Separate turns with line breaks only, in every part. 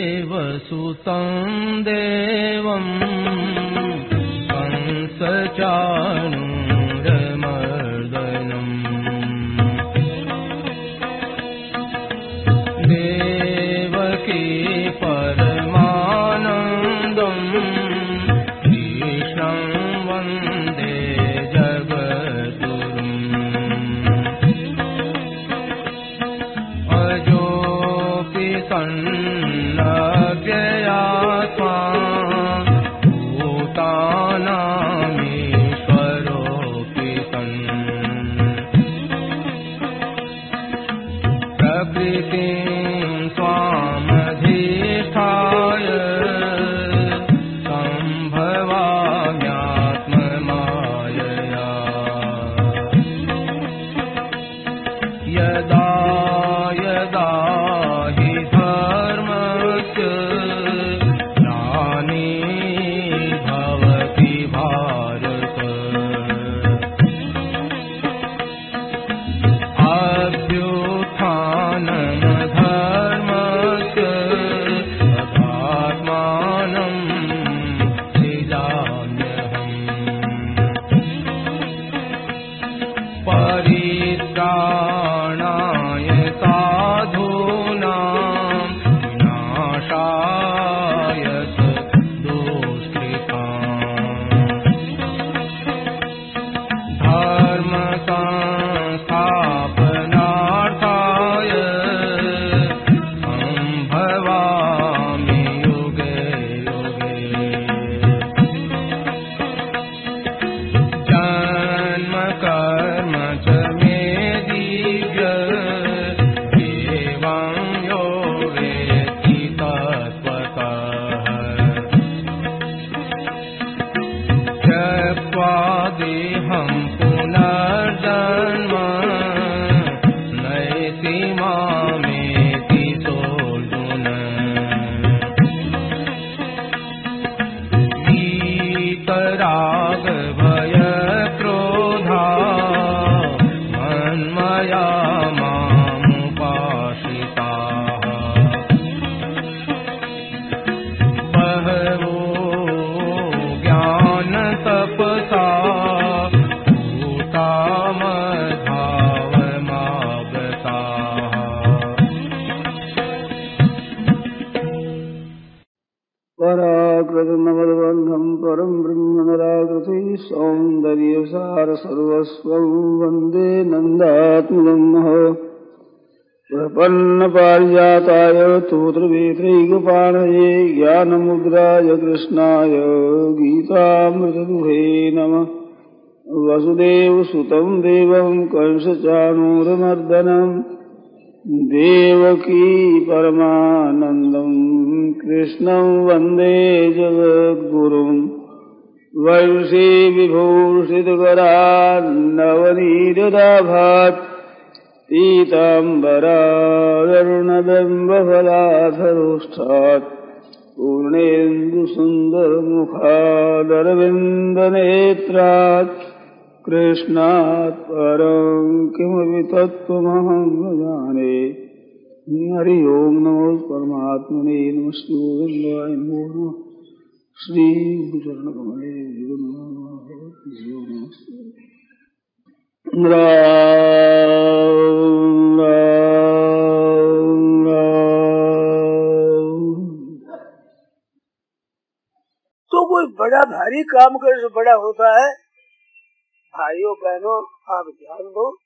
वसुदेवसुतं
देवं संसजा पीताम्बरारुणबिम्बफलाधरोष्ठात् पूर्णेन्दुसुन्दरमुखादरविन्दनेत्रात् कृष्णात् परं किमपि तत्त्वमहं न जाने। हरि ओं नमो परमात्मने नमस्ते गोविन्दाय नमो नमः श्रीगुरुचरणकमले नमस्ते
बड़ा भारी काम कर, जो बड़ा होता है। भाइयों, बहनों, आप ध्यान दो।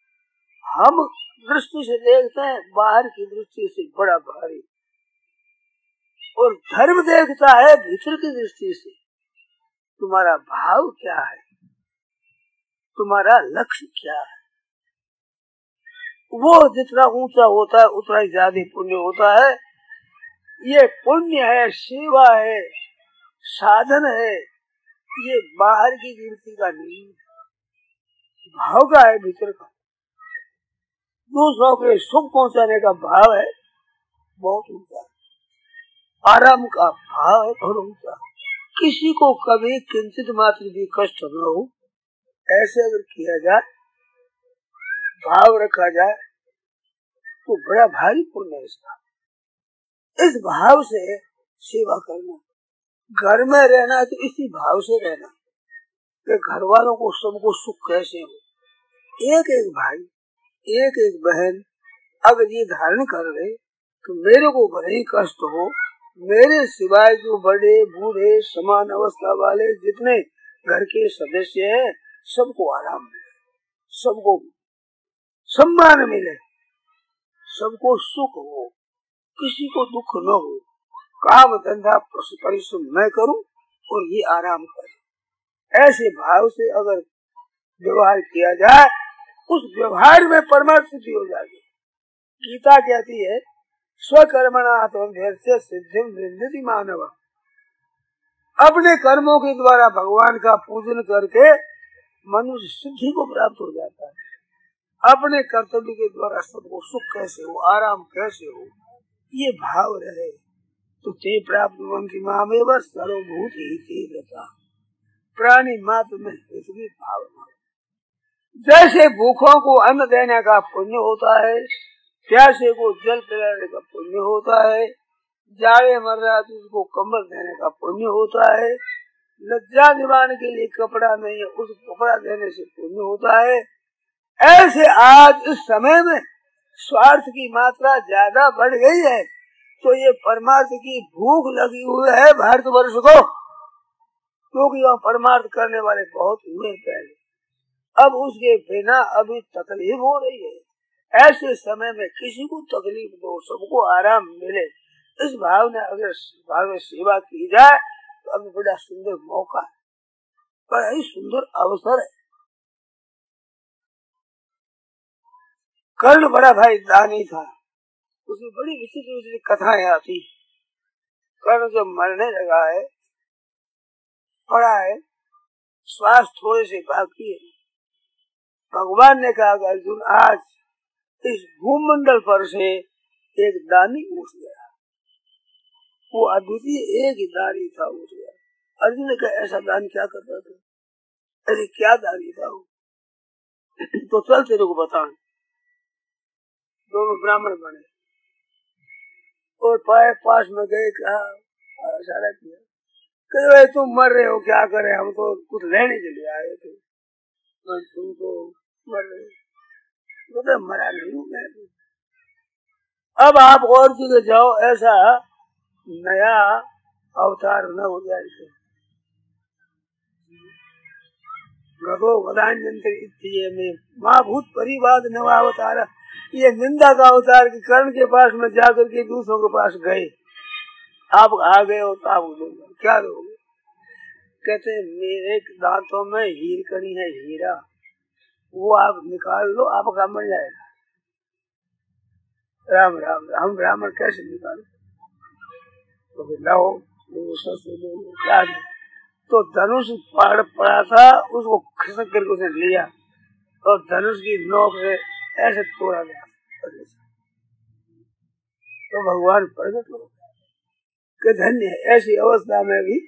हम दृष्टि से देखते हैं, बाहर की दृष्टि से बड़ा भारी। और धर्म देखता है, भीतर की दृष्टि से। तुम्हारा भाव क्या है? तुम्हारा लक्ष्य क्या है? वो जितना ऊँचा होता है, उतना ही ज़्यादा पुण्य होता है। ये पुण्य है, सेवा है। साधन है। ये बाहर की गिनती का नहीं भाव का है भीतर का। दूसरों के सुख पहुँचाने का भाव है, बहुत ऊँचा। आराम का भाव है, बहुत ऊँचा। किसी को कभी किंचित मात्र भी कष्ट न हो, ऐसे अगर किया जाए, भाव रखा जाए तो बड़ा भारी पुण्य इसका। इस भाव से सेवा करना घर में रहना है तो इसी भाव से रहना कि घर वालों को सबको सुख कैसे हो। एक एक भाई, एक एक बहन अगर ये धारण कर रहे तो मेरे को भले ही कष्ट हो। मेरे सिवाय जो बड़े, बूढ़े, समान अवस्था वाले जितने घर के सदस्य हैं, सबको आराम मिले, सबको सम्मान मिले, सबको सुख हो, किसी को दुख न हो। काम धंधा परिश्रम मैं करूँ और ये आराम करे। ऐसे भाव से अगर व्यवहार किया जाए, उस व्यवहार में परमार्थ सिद्धि हो जाएगी गीता कहती है स्वकर्मणा से सिद्धि मानव। अपने कर्मों के द्वारा भगवान का पूजन करके मनुष्य सिद्धि को प्राप्त हो जाता है। अपने कर्तव्य के द्वारा सबको सुख कैसे हो, आराम कैसे हो, ये भाव रहे। तो ते प्राप्त सर्वभूत ही प्राणी मात्र में इतनी भावना। जैसे भूखों को अन्न देने का पुण्य होता है, प्यासे को जल पिलाने का पुण्य होता है, जाड़े मर रहा तो उसको कम्बल देने का पुण्य होता है, लज्जा निवारण के लिए कपड़ा नहीं है उस कपड़ा देने से पुण्य होता है। ऐसे आज इस समय में स्वार्थ की मात्रा ज़्यादा बढ़ गई है। तो ये परमार्थ की भूख लगी हुई है भारत वर्ष को, क्योंकि वह परमार्थ करने वाले बहुत हुए पहले। अब उसके बिना अभी तकलीफ़ हो रही है। ऐसे समय में किसी को तकलीफ़ दो, सबको आराम मिले। इस भाव ने अगर भाव में सेवा की जाए तो अभी बड़ा सुंदर मौका है। बड़ा ही सुंदर अवसर है। कर्ण बड़ा भाई दानी था। उसमें बड़ी विचित्र विचित्र कथाएँ आती कर्ण जब मरने लगा है, पड़ा है, श्वास थोड़े से बाकी है। भगवान ने कहा अर्जुन, आज इस भूमंडल पर से एक दानी उठ गया। वो अद्वितीय एक ही दानी था उठ गया। अर्जुन ने कहा, ऐसा दान क्या करता था? अरे, क्या दानी था वो? तो चल तेरे को बता दोनों ब्राह्मण बने। और पाए पास में गए, कहा इशारा किया। भाई, तुम मर रहे हो, क्या करे? हम तो कुछ लेने के लिए आए थे। तुम तो मर रहे तो मरा नहीं हूँ, मैं अब आप और जगह जाओ, ऐसा नया अवतार न हो जाए भगो वदान्यंत्र में, माँ भूत परिवाद नवा अवतार ये निंदा का अवतार की कर्ण के पास में जाकर के दूसरों के पास गए। आप आ गए हो तो आप क्या दोगे कहते मेरे दांतों में हीर कड़ी है, हीरा। वो आप निकाल लो, आपका मिल जाएगा। राम राम हम ब्राह्मण कैसे निकाल? तो लाओ क्या तो धनुष पड़ पड़ा था, उसको खिसक करके उसने लिया। और धनुष की नोक से ऐसे तोड़ा गया। तो भगवान प्रकट हो कि धन्य ऐसी अवस्था में भी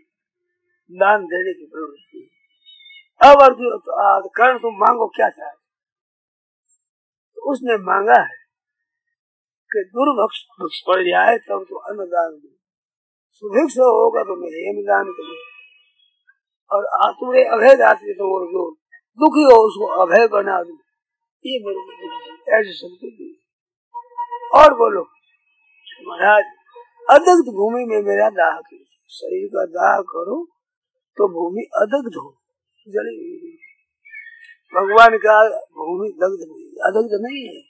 दान देने की प्रवृत्ति अब अर्जुन तो कर्ण तुम मांगो, क्या चाहे तो उसने मांगा है कि दुर्भक्ष भक्ष पड़ जाए, तब तो अन्नदान दे। सुभिक्ष होगा तो मैं हेम दान करूँ। और तुम्हें अभय दाते तो दुखी हो, उसको अभय बना दू। ये मेरे ऐसी शक्ति दी और बोलो, महाराज, अदग्ध भूमि में मेरा दाह कीजिए शरीर का दाह करो तो भूमि अदग्ध हो, जली भगवान का भूमि दग्ध नहीं अदग्ध नहीं है।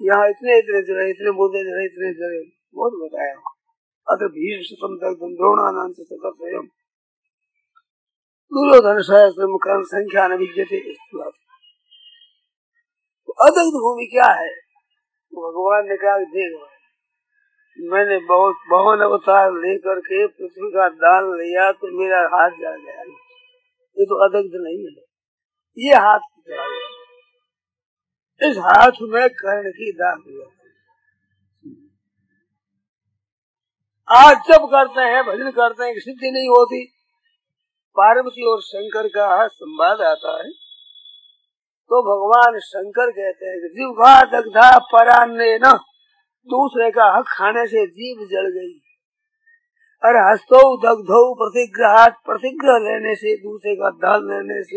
यहाँ इतने इतने जले, इतने बोधे जले, इतने जले। बहुत बताया अतः भीष्म दग्धम द्रोणानंद स्वयं। दुर्योधन सहस्त्र कर्ण संख्या न विद्यते तो अदग्ध भूमि क्या है? तो भगवान ने कहा, देख, मैंने बहुत भवन अवतार लेकर के पृथ्वी का दान लिया तो मेरा हाथ जा गया ये तो अदग्ध नहीं है। ये हाथ इस हाथ में कर्ण की दाग आज जब करते हैं, भजन करते हैं सिद्धि नहीं होती, पार्वती और शंकर का संवाद आता है। तो भगवान शंकर कहते हैं जीवा दग्धा परान्ने न, दूसरे का हक खाने से जीव जल गई। और हस्तो दग्धो प्रतिग्रहात, प्रतिग्रह लेने से, दूसरे का दाल लेने से,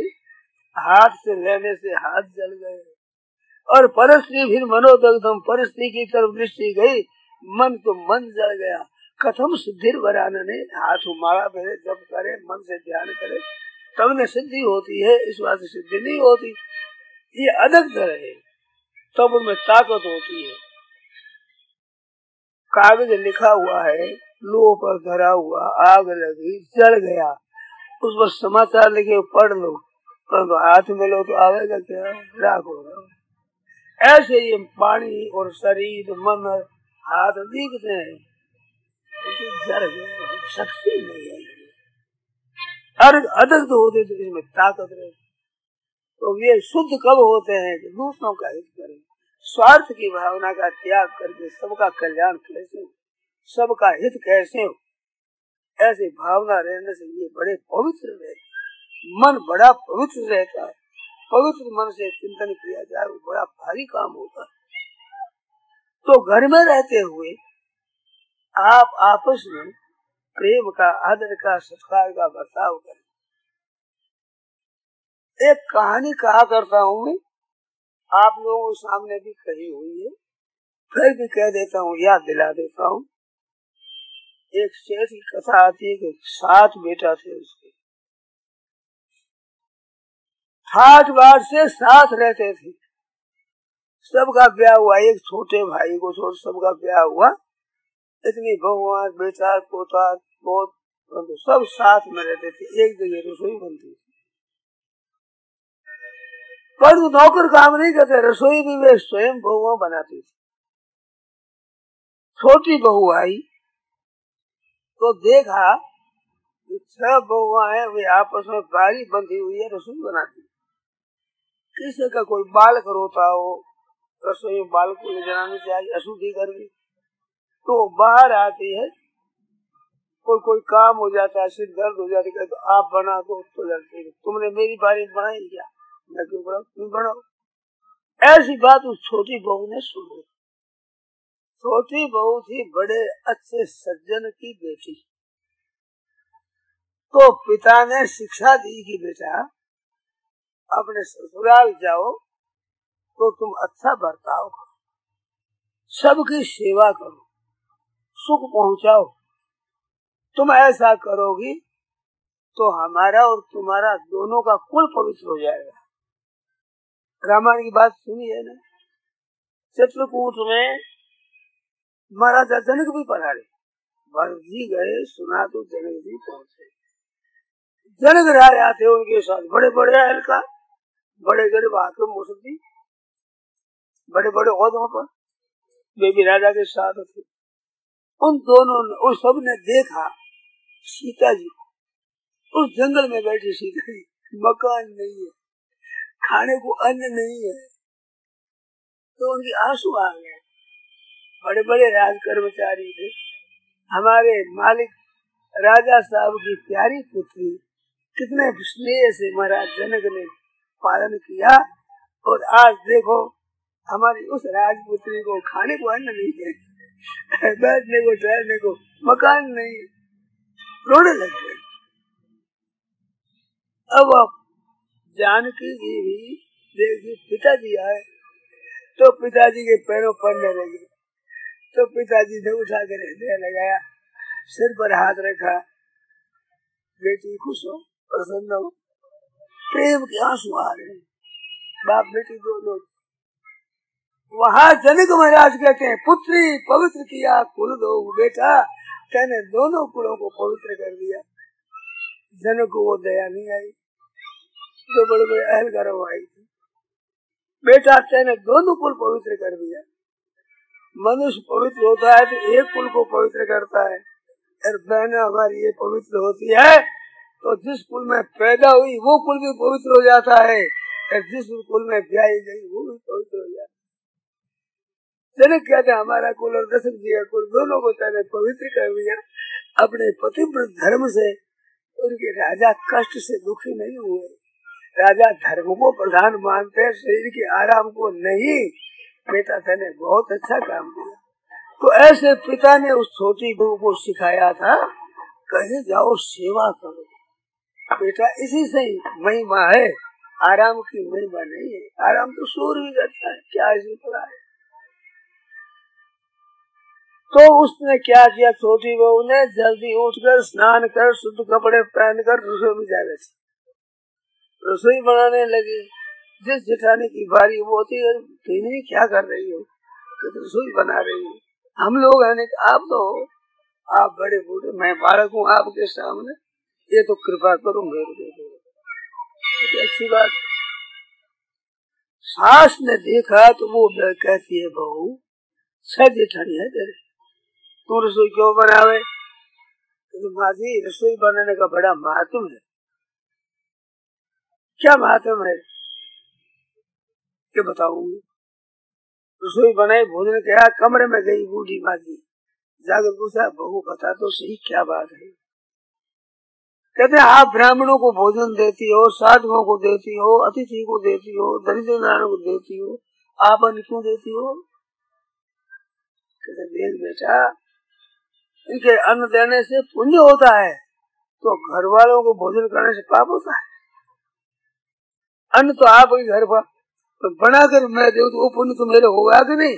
हाथ से लेने से हाथ जल गए। और परस्त्री फिर मनोदग्धम, परस्त्री की तरफ़ दृष्टि गई, मन तो मन जल गया। कथम सिद्धि वरान ने हाथ मारा पहले, जब करे, मन से ध्यान करे, तब ने सिद्धि होती है, इस बात से सिद्धि नहीं होती। ये अदग्ध रहे। तब उनमें ताकत होती है। कागज़ लिखा हुआ है लो पर धरा हुआ, आग लगी, जल गया। उस पर समाचार लिखे, पढ़ लो। परंतु हाथ में लो तो आवेगा क्या? राख होगा। ऐसे ये पानी और शरीर, मन, हाथ दिखते हैं। शक्ति नहीं है। हर अदग्ध होते तो इसमें ताकत रहती तो ये शुद्ध कब होते हैं कि दूसरों का हित करें? स्वार्थ की भावना का त्याग करके सबका कल्याण कैसे हो? सबका हित कैसे हो? ऐसी भावना रहने से ये बड़े पवित्र रहते मन बड़ा पवित्र रहता है। पवित्र मन से चिंतन किया जाए, वो बड़ा भारी काम होता है। तो घर में रहते हुए आप आपस में प्रेम का, आदर का, सत्कार का बर्ताव करें। एक कहानी कहा करता हूँ मैं। आप लोगों के सामने भी कही हुई है। फिर भी कह देता हूँ, याद दिला देता हूँ। एक शेर की कथा आती है कि सात बेटा थे उसके। ठाठ बाट से साथ रहते थे। सबका ब्याह हुआ, एक छोटे भाई को छोड़ सबका ब्याह हुआ। इतनी बहुआ बेटा पोता बहुत सब साथ में रहते थे, एक जगह रसोई बनती थी। पर नौकर काम नहीं करते, रसोई भी वे स्वयं बहुआ बनाती थी। छोटी बहू आई तो देखा छह बहुआ है, वे आपस में बारी बंधी हुई है, रसोई बनाती। किसी का कोई बालक रोता हो, रसोई में बालक को ले जाना चाहिए, अशुद्धि कर भी तो बाहर आती है, कोई कोई काम हो जाता है, सिर दर्द हो जाती है तो आप बना दो तो लड़ते तुमने मेरी बारी बनाई क्या? मैं क्यों बना तुम बनाओ ऐसी बात उस छोटी बहू ने सुनी छोटी बहू थी बड़े अच्छे सज्जन की बेटी। तो पिता ने शिक्षा दी कि बेटा, अपने ससुराल जाओ तो तुम अच्छा बर्ताव करो। सबकी सेवा करो, सुख पहुंचाओ। तुम ऐसा करोगी तो हमारा और तुम्हारा दोनों का कुल पवित्र हो जाएगा। रामायण की बात सुनी है ना? चित्रकूट में महाराजा जनक भी पधारे। भरत जी गए, सुना तो जनक जी पहुँचे। जनक राय थे उनके साथ। बड़े बड़े हल्का बड़े गरीब हाकिम मुसदी बड़े बड़े औदों पर भी राजा के साथ थे। उन दोनों ने उस सबने देखा सीता जी उस जंगल में बैठी सीता जी, मकान नहीं है। खाने को अन्न नहीं है। तो उनकी आँसू आ गए। बड़े बड़े राज कर्मचारी थे। हमारे मालिक राजा साहब की प्यारी पुत्री कितने स्नेह से महाराज जनक ने पालन किया। और आज देखो, हमारी उस राजपुत्री को खाने को अन्न नहीं है। बैठने को, ठहरने को मकान नहीं। रोने लग गए। अब आप जानकी जी भी देखी पिताजी आए तो पिताजी के पैरों पड़ने लगे तो पिताजी ने उठा कर हृदय लगाया, सिर पर हाथ रखा। बेटी खुश हो, प्रसन्न हो, प्रेम के आँसू आ रहे बाप बेटी दोनों, वहाँ जनक महाराज कहते हैं, पुत्री, पवित्र किया, कुल दो, बेटा। कहने दोनों कुलों को पवित्र कर दिया। जनक को वो दया नहीं आई। जो बड़े बड़े अहल गर्भ आई थी। बेटा तेने दोनों कुल पवित्र कर दिया। मनुष्य पवित्र होता है तो एक कुल को पवित्र करता है। और बहन, हमारी ये पवित्र होती है तो जिस कुल में पैदा हुई, वो कुल भी पवित्र हो जाता है। और जिस कुल में ब्याई गई, वो भी पवित्र हो जाता जाती जनक कहते हमारा कुल और दशरथ जी का कुल दोनों को तेने पवित्र कर दिया। अपने पतिव्रत धर्म से उनके राजा कष्ट से दुखी नहीं हुए। राजा धर्म को प्रधान मानते हैं, शरीर के आराम को नहीं। बेटा तेने बहुत अच्छा काम किया। तो ऐसे पिता ने उस छोटी बहू को सिखाया था, कहीं, जाओ सेवा करो। बेटा, इसी से ही महिमा है। आराम की महिमा नहीं है। आराम तो सूर भी करता है, क्या इसमें पड़ा है? तो उसने क्या किया? छोटी बहू ने जल्दी उठकर स्नान कर, शुद्ध कपड़े पहनकर रसोई में जा गई रसोई बनाने लगी। जिस जिठाने की बारी वो होती है नहीं क्या कर रही हो? तो रसोई बना रही हो। हम लोग है आप तो आप बड़े बूढ़े, मैं बालक हूँ आपके सामने। ये तो कृपा करो, मेरे को अच्छी बात। सास ने देखा तो वो कहती है, बहू छह है तेरे। तू रसोई क्यों बनावे? तो माजी रसोई बनाने का बड़ा महत्व है। क्या महत्व है क्या बताऊँगी? रसोई बनाई, भोजन किया, कमरे में गई, बूढ़ी माजी जाकर पूछा, बहू, बता तो सही क्या बात है? कहते आप ब्राह्मणों को भोजन देती हो, साधुओं को देती हो, अतिथि को देती हो, दरिद्र नारायण को देती हो, आप अन्न क्यों देती हो? कहते बेटा, इनके अन्न देने से पुण्य होता है तो घर वालों को भोजन करने से पाप होता है। अन्न तो आप ही घर पर तो बना कर मैं दे तो पुण्य तो मेरे होगा कि नहीं?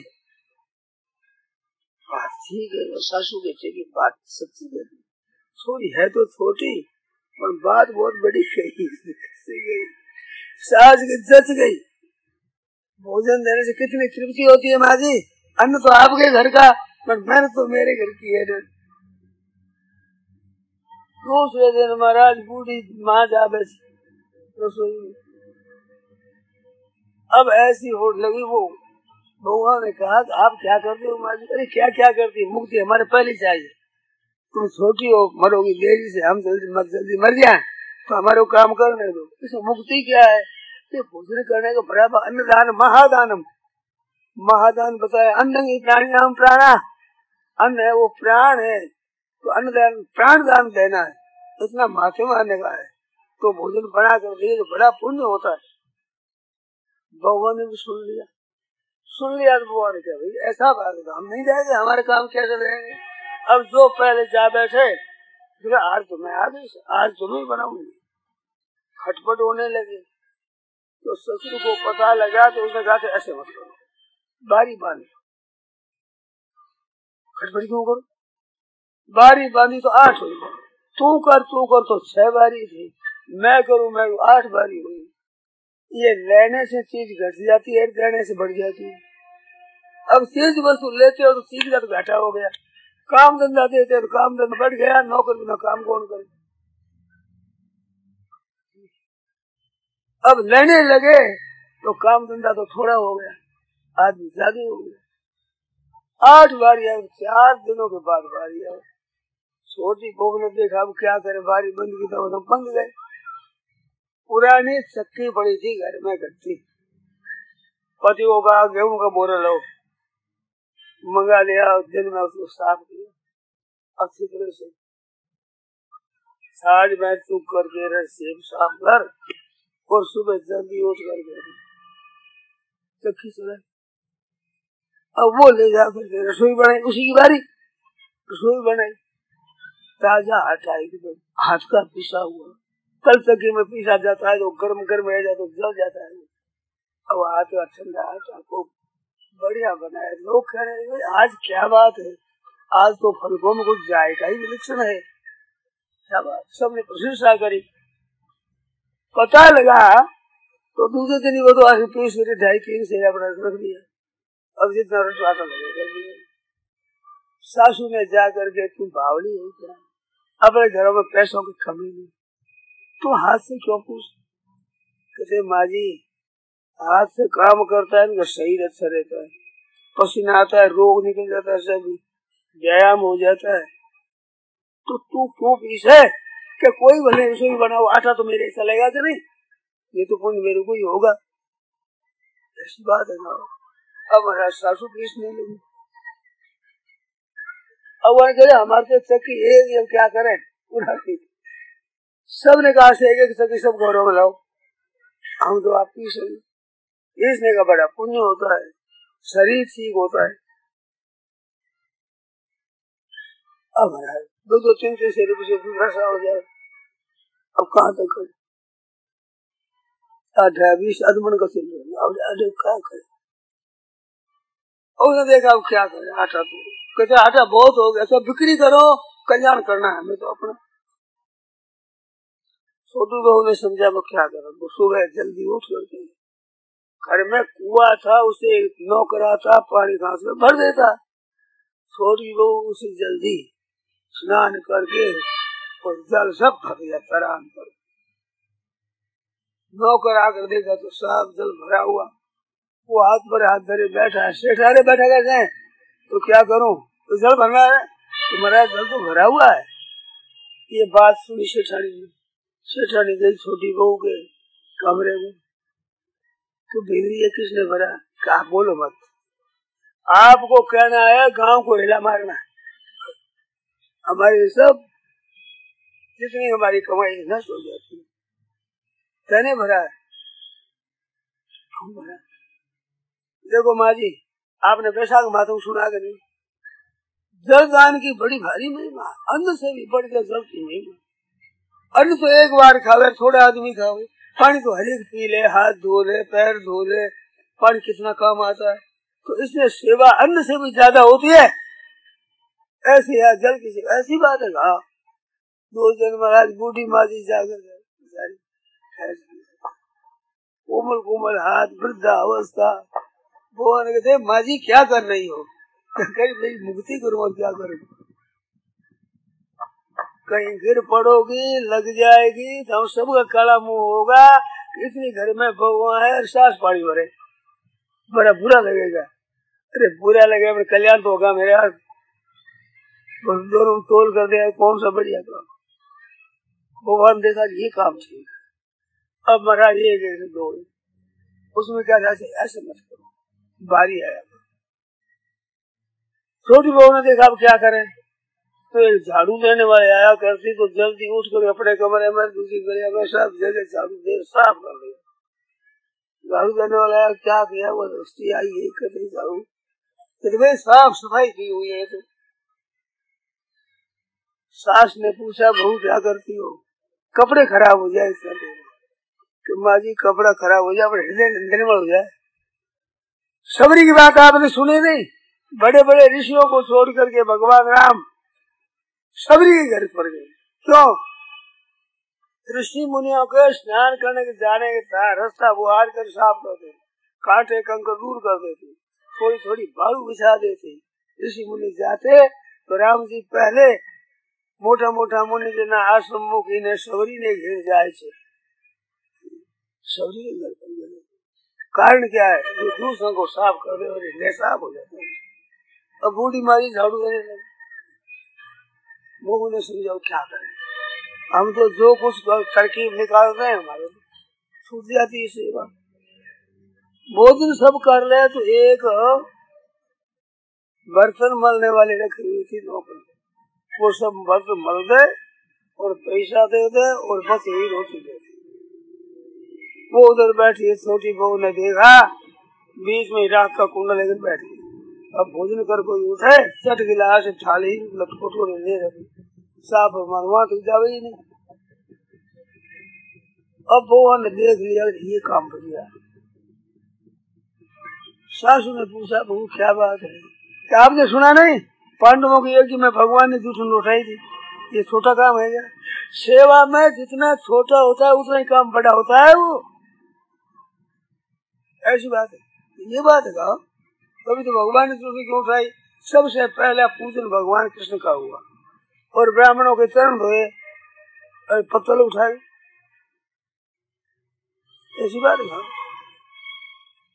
बात ठीक है सासू के की बात सच्ची है। थोड़ी है तो छोटी और बात बहुत बड़ी कही गई? सास जच गई। भोजन देने से कितनी तृप्ति होती है माँ जी? अन्न तो आपके घर का, पर मैंने तो मेरे घर की है। दूसरे दिन महाराज बूढ़ी माँ जा बैठी। रसोई में अब ऐसी होट लगी वो। भगवान ने कहा, आप क्या करते हो माँ अरे, क्या क्या करती मुक्ति हमारे पहले चाहिए तुम छोटी हो, मरोगी, देरी से, हम जल्दी, मत जल्दी मर जाए तो हमारे काम करने दो। इसमें मुक्ति क्या है? ये भोजन करने का बराबर अन्नदान, महादानम। महादान बताया अन्न प्राणी नाम प्राणा। अन्न है, वो प्राण है। तो अन्नदान प्राण दान देना है। इतना माथे मारने का है। तो भोजन बना कर दिए तो बड़ा पुण्य होता है। भगवान ने भी सुन लिया। सुन लिया तो भगवान ने कहा, भाई, ऐसा बात है हम नहीं जाएँगे, हमारे काम कैसे रहेंगे अब जो पहले जा बैठे आज तो मैं आ गई आज तो नहीं बनाऊँगी। खटपट होने लगे। तो ससुर को पता लगा तो उसने कहा ऐसे मत करो, बारी बाँध। खटपट क्यों करो? बारी बांधी तो आठ हुई। तू कर तू कर तो छह बारी थी। मैं करूँ, मैं आठ बारी हुई। ये लेने से चीज़ घट जाती है देने से बढ़ जाती है। अब चीज़ वस्तु लेते हो तो चीज़ का तो घाटा हो गया। काम धंधा देते हो तो काम धंधा बढ़ गया, नौकर बिना काम कौन करे? अब लेने लगे तो काम धंधा तो थोड़ा हो गया, आदमी ज़्यादा हो गया। आठ बारी आई चार दिनों के बाद बारी आई छोटी बहू ने देखा, अब क्या करे? बारी बंद की तो बंद गए। पुरानी चक्की पड़ी थी, घर में गट्टी पति को कहा, गेहूँ का बोरा लो मंगा लिया दिन में उसको साफ़ किया, अच्छी तरह से। साज में चुप करके सेब साफ़ कर, और सुबह जल्दी उठ कर चक्की चले अब वो ले जाकर रसोई बनाई, उसी की बारी। रसोई बनाई, ताज़ा आटा एकदम हाथ का पिसा हुआ। कल तक में पीसा जाता है तो गर्म गर्म रह जाता तो जल जाता है। अब हाथ का ठंडा आटा को बढ़िया बनाया। लोग कह रहे हैं, आज क्या बात है? आज तो फलकों में कुछ जायका ही विलक्षण है। क्या बात? सबने प्रशंसा करी। पता लगा तो दूसरे दिन वो तो आज पीस मेरे ढाई तीन से अपना रख दिया। अब जितना रटवाता लगेगा सासू ने जा करके तुम बावली हो क्या? अपने घरों में पैसों की कमी नहीं। तो हाथ से क्यों पूछ कहते, माँ जी, हाथ से काम करता है, इनका शरीर अच्छा रहता है। पसीना आता है, रोग निकल जाता है सभी, व्यायाम हो जाता है। तो तू क्यों पीस है? कि कोई भले रसोई बनाओ, आटा तो मेरे चलेगा कि नहीं? ये तो पुण्य मेरे को ही होगा। ऐसी बात है ना। अब महाराज सासू पीस नहीं लगी। अब कहे, हमारे तो चक्की एक क्या करें? पूरा सबने कहा से एक चक्की सब गौरव में लाओ। हम तो आपकी सही इसने का बड़ा पुण्य होता है। शरीर ठीक होता है। अब दो दो तीन तीन सौ रुपये से दूसरा हो जाए अब कहाँ तक करे? अठारह बीस अदमन का चल रहा अब क्या करे? और देखा, अब क्या करे? आटा तो कहते आटा बहुत हो गया। सब बिक्री करो, कल्याण करना है हमें तो अपना। छोटू बहू ने समझा वो क्या करो? वो सुबह जल्दी उठ करके घर में कुआ था, उसे नौकरा था, पानी घास में भर देता। छोटी बहू उसे जल्दी स्नान करके और जल सब भर गया तरान पर। नौकर आकर देखा तो साफ़ जल भरा हुआ। वो हाथ पर हाथ धरे बैठा है। सेठ सेठारे बैठा कैसे तो क्या करूँ? तो जल भरना है? तो जल तो भरा हुआ है। ये बात सुनी सेठानी ने सेठानी गई छोटी बहू के कमरे में तो है किसने भरा कहा, बोलो मत। आपको कहना है, गाँव को हिला मारना हमारी सब जितनी हमारी कमाई नष्ट हो जाती है। कहने भरा है। भरा देखो माँ जी, आपने बैसाख मातम सुना कर जल दान की बड़ी भारी महिमा, अंध से भी बढ़ गया जल की महिमा। अन्न तो एक बार खावे, थोड़ा आदमी खावे। पानी तो हर एक पी ले, हाथ धो ले पैर धो ले पानी कितना काम आता है। तो इसमें सेवा अन्न से भी ज़्यादा होती है। ऐसी है जल की सेवा, ऐसी बात है कहा दो दिन महाराज बूढ़ी माजी जाकर कोमल कोमल हाथ वृद्धा अवस्था भगवान कहते माजी क्या कर रही हो? कहीं भाई मुक्ति करो क्या करो कहीं गिर पड़ोगी, लग जाएगी तो हम सबका काला मुँह होगा इतनी घर में भगवान है सास पानी भरे बड़ा बुरा लगेगा। अरे बुरा लगे कल्याण तो होगा मेरे हाथ दोनों तोल कर दिया कौन सा बढ़िया काम? भगवान देखा ये काम ठीक अब महाराज ये दो उसमें क्या था, ऐसे मत करो। बारी आया। छोटी बहू ने देखा अब क्या करें? तो झाड़ू देने वाले आया करती तो जल्दी उठ कर अपने कमरे में दूसरी गलिया में सब जगह झाड़ू दे, साफ़ कर लिया झाड़ू देने वाला आया, क्या किया? वो रस्ती आई है कर झाड़ू। भाई साफ़ सफ़ाई की हुई है तो। सास ने पूछा, बहू क्या करती हो? कपड़े खराब हो जाए, इसका कि माँ जी, कपड़ा खराब हो जाए हृदय निर्मल हो जाए। सबरी की बात आपने सुनी नहीं? बड़े बड़े ऋषियों को छोड़ करके भगवान राम सबरी के घर पर गई क्यों? ऋषि मुनियों के स्नान करने के जाने के साथ रास्ता बुहार कर साफ़ कर देते, कांटे कंकर दूर कर देते थोड़ी थोड़ी बालू बिछा देते। ऋषि मुनि जाते तो राम जी पहले मोटा मोटा मुनि के ना आश्रम मुखी ने सबरी ने घेर जाए थे। सबरी के घर पर गए। कारण क्या है? जो दूसरों को साफ़ कर दे और साफ़ हो जाते अब बूढ़ी मारी झाड़ू देने लगी। वो उन्हें समझाओ, क्या करें? हम तो जो कुछ तरकीब निकाल रहे हैं हमारे छूट जाती है सेवा। भोजन सब कर ले तो एक बर्तन मलने वाली रखी हुई थी नौकरी वो सब बस मल दे और पैसा दे दे और बस यही रोटी दे वो उधर बैठी छोटी बहू ने देखा, बीच में रात का कुंडा लेकर बैठ। अब भोजन कर कोई उठे चट गिलास, थाली, लटकोटो ले रही साफ़ मनवा तो जावे ही नहीं। अब बहू ने देख लिया, ये काम बढ़िया सासू ने पूछा, बहू, क्या बात है? क्या आपने सुना नहीं? पांडवों की एक में भगवान ने जूठन उठाई थी। ये छोटा काम है क्या? सेवा में जितना छोटा होता है, उतना ही काम बड़ा होता है वो। ऐसी बात है। ये बात है कहा? कभी तो भगवान ने जूठी क्यों उठाई सबसे पहला पूजन भगवान कृष्ण का हुआ। और ब्राह्मणों के चरण धोए और पत्तल उठाए। ऐसी बात है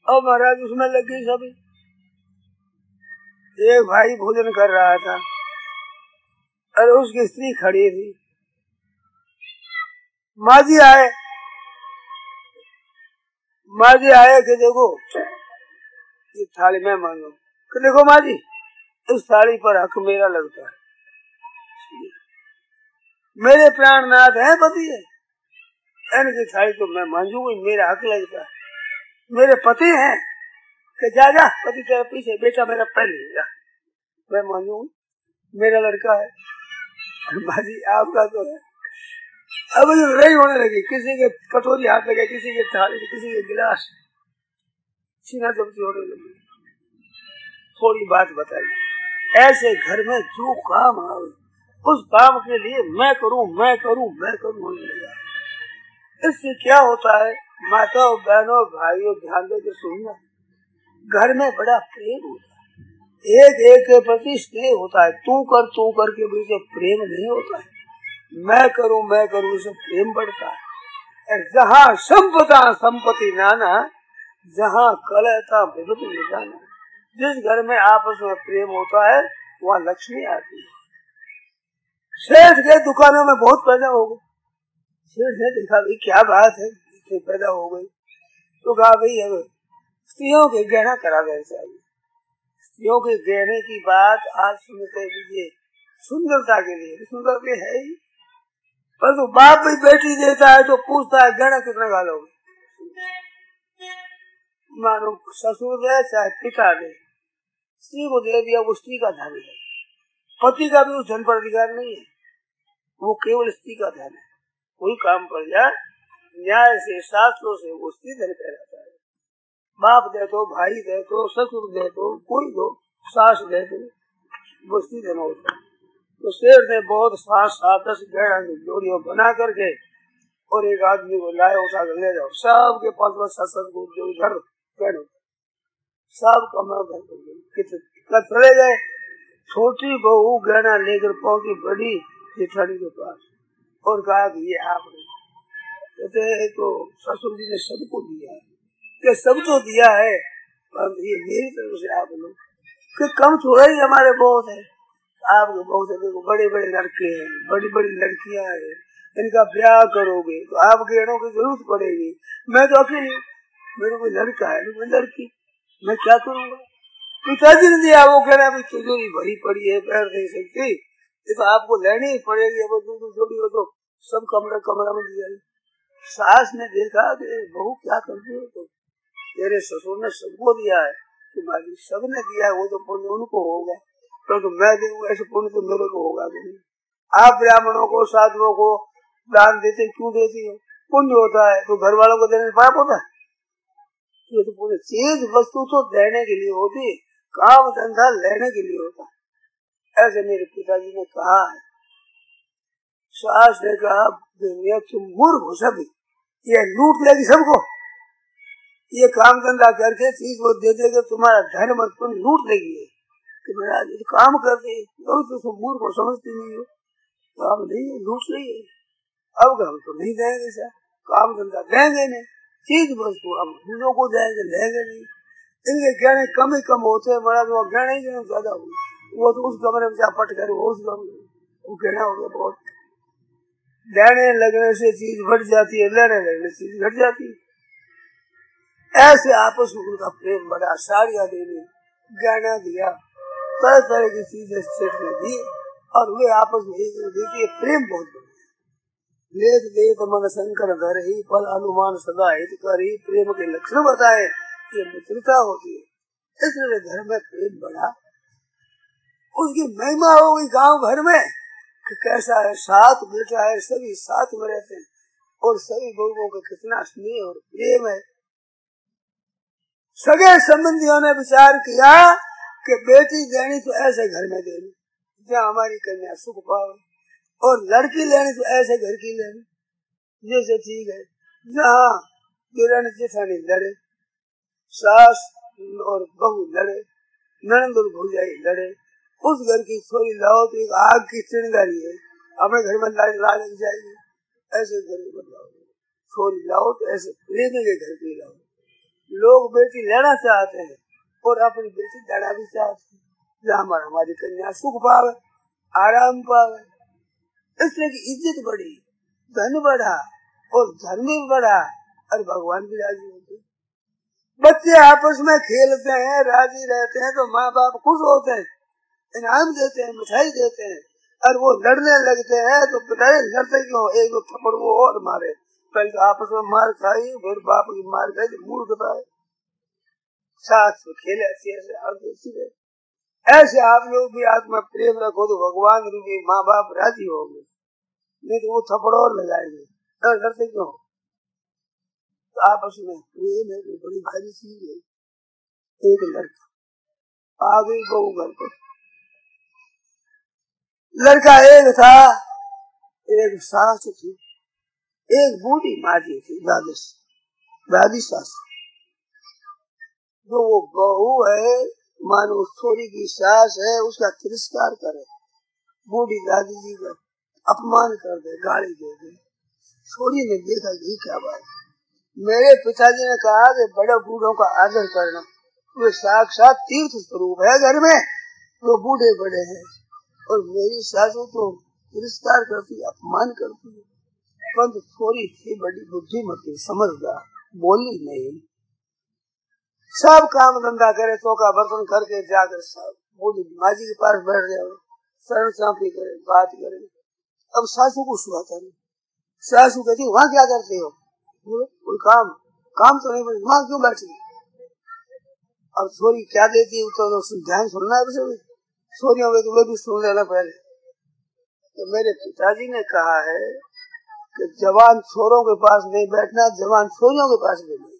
अब महाराज उसमें लग गई सभी। एक भाई भोजन कर रहा था और उसकी स्त्री खड़ी थी। माँ जी आए। माँ जी आए कि देखो ये थाली मैं मांगू। कि देखो माँ जी इस थाली पर हक मेरा लगता है। मेरे प्राणनाथ है, पति है। इनकी थाली तो मैं मांझूँगी मेरा हक लगता है। मेरे पति है। कि जा जा, पति तेरा पीछे, बेटा मेरा पहले जा। मैं मांझूँगी मेरा लड़का है। बाजी आपका तो है। अब लड़ाई होने लगी, किसी के कटोरी हाथ लगे किसी के थाली किसी के गिलास। छीना जबती होने लगी थोड़ी बात बताई ऐसे घर में जो काम आवे? उस काम के लिए मैं करूँ मैं करूँ मैं करूँ लगा इससे क्या होता है माता और बहनों, भाइयों, ध्यान देकर सुनना। घर में बड़ा प्रेम होता है। एक एक के प्रति स्नेह होता है। तू कर तू कर के से प्रेम नहीं होता है। मैं करूँ मैं करूँ, इसे प्रेम बढ़ता है। जहाँ संपदा संपत्ति नाना जहाँ कलता विभुत जाना जिस घर में आपस में प्रेम होता है, वहाँ लक्ष्मी आती है। सेठ के दुकानों में बहुत पैदा हो गए। सेठ ने देखा, भाई, क्या बात है, इतनी पैदा हो गई। तो कहा, भाई, अब स्त्रियों के गहना करा देना चाहिए। स्त्रियों के गहने की बात आज सुनते लीजिए सुंदरता के लिए सुंदर भी है ही। पर तो बाप भी बेटी देता है तो पूछता है, गहना कितना गालोगे मानो ससुर दे चाहे पिता दे स्त्री को दे दिया, वो स्त्री का धन है। पति का भी उस धन पर अधिकार नहीं है। वो केवल स्त्री का धन है। कोई काम कर जाए न्याय से, शास्त्रों से वो स्त्री धन कहलाता है। बाप दे तो भाई दे तो ससुर दे तो कोई दो, सास दे तो वो स्त्री धन होता है। तो शेर ने बहुत सात सात, दस गहरा जोड़ियों बना करके और एक आदमी को लाए, उठा कर ले जाओ। सबके पास बस सत्संग घर गढ़ सब कमरा कितने चले गए? छोटी बहू गहना लेकर पहुँची बड़ी जेठानी के पास। और कहा कि ये आपने कहते हैं तो ससुर जी ने सबको दिया है। कि सब तो दिया है, पर ये मेरी तरफ़ से आप लोग कि कम थोड़ा ही हमारे बहुत है। आपके बहुत है, देखो बड़े बड़े लड़के हैं बड़ी बड़ी लड़कियाँ हैं। इनका ब्याह करोगे तो आप गहनों की ज़रूरत पड़ेगी। मैं तो अकेली मेरे कोई लड़का है मैं लड़की। मैं क्या करूँगा? पिताजी ने दिया वो कह रहा है तिजोरी भरी पड़ी है पैर नहीं सकती। ये तो आपको लेनी ही पड़ेगी अब दूध जोड़ी हो तो सब कमरा कमरा में दिया सास ने देखा कि बहू क्या करती हो तो तेरे ससुर ने सबको दिया है कि मालिक सबने दिया है वो तो पुण्य उनको होगा। तो, तो मैं दूँगा ऐसे पुण्य तो मेरे को होगा भी नहीं। आप ब्राह्मणों को साधुओं को दान देते क्यों देती हो? पुण्य होता है तो घर वालों को देने पाप होता है। ये तो पूरे चीज़ वस्तु तो देने के लिए होती, काम धंधा लेने के लिए होता। है ऐसे मेरे पिताजी ने कहा है। सास ने कहा तुम मूर्ख हो सभी, ये लूट लेगी सबको। ये काम धंधा करके चीज़ वो दे देगा, तुम्हारा धर्म तुम लूट लेगी। कि मेरा तो काम करते तो तुम मूर्ख को समझती नहीं हो। काम नहीं, लूट रही है अब हम तो नहीं देंगे, सर। काम धंधा देंगे नहीं। चीज़ वस्तु हम दूसरों को देंगे लेंगे नहीं। इनके गहने कम ही कम होते हैं बड़ा वो गहने ही ज़्यादा हुए वो तो उस कमरे में पट कर, वो उस कमरे वो गहना हो गया बहुत। लेने लगने से चीज़ घट जाती है, लेने लगने से चीज़ घट जाती है। ऐसे आपस में उनका प्रेम बढ़ा साड़िया देने गहना दिया तरह तरह की चीज़ें दी, और वे आपस में एक देखिए प्रेम बहुत बढ़ लेत देत मन शंकर घर ही फल अनुमान सदा हित कर ही प्रेम के लक्षण बताए ये मित्रता होती है इसलिए घर में प्रेम बढ़ा उसकी महिमा हो गई गाँव भर में कि कैसा है साथ बेटा है सभी साथ में रहते हैं और सभी लोगों का कितना स्नेह और प्रेम है सगे संबंधियों ने विचार किया कि बेटी देनी तो ऐसे घर में देनी जहाँ हमारी कन्या सुख पावे और लड़की लेनी तो ऐसे घर की लेनी। जैसे ठीक है। जहाँ दुरानी जेठानी लड़े, सास और बहू लड़े, ननद और भूजाई लड़े। उस घर की छोरी लाओ तो एक आग की चिड़गारी है। अपने घर में लाइट ला लग जाएगी। ऐसे घर में बदलाओ छोरी लाओ तो ऐसे प्रेम के घर की लाओ। लोग बेटी लेना चाहते हैं और अपनी बेटी लड़ा भी चाहते हैं। जहाँ हमारी कन्या सुख पावे, आराम पावे। इसलिए की इज़्ज़त बढ़ी, धन बढ़ा और धर्म भी बढ़ा और भगवान भी राज़ी होते बच्चे आपस में खेलते हैं, राज़ी रहते हैं तो माँ बाप खुश होते हैं, इनाम देते हैं, मिठाई देते हैं और वो लड़ने लगते हैं तो बताए लड़ते क्यों, एक दो थप्पड़ वो और मारे। पहले तो आपस में मार खाई, फिर बाप की मार खाई तो मूर्खता है साथ खेले ऐसे ऐसे ऐसे आप लोग भी आत्मा प्रेम रखो तो भगवान रूपी माँ बाप राज़ी होंगे। नहीं तो वो थप्पड़ और लगाएँगे डरते क्यों? तो आपस में प्रेम है बड़ी भारी चीज़ है। एक लड़का आ गई बहू घर पर लड़का एक था, एक सास थी, एक बूढ़ी माजी थी, दादी दादी सास। जो वो बहू है मानो छोरी की सास है, उसका तिरस्कार करे। बूढ़ी दादी जी का अपमान कर दे, गाली दे दे। छोरी ने देखा ये क्या बात मेरे पिताजी ने कहा कि बड़े बूढ़ों का आदर करना, वे साक्षात तीर्थ स्वरूप है घर में। वो बूढ़े बड़े हैं और मेरी सासू तो तिरस्कार करती, अपमान करती। है परंतु थोड़ी थी बड़ी बुद्धिमती समझदार बोली नहीं। सब काम धंधा करे तो का बर्तन करके जाकर सब बोली, माजी के पास बैठ जाओ शरण चापी करे, बात करे। अब सासू को सुहाता नहीं। सासू कहती, वहाँ क्या करते हो? कोई काम काम तो नहीं वहाँ क्यों बैठी? अब छोरी क्या देती है तो ध्यान सुनना है सोनिया में तो वे भी सुन लेना पहले। तो मेरे पिताजी ने कहा है कि जवान छोरों के पास नहीं बैठना, जवान छोरियों के पास भी नहीं।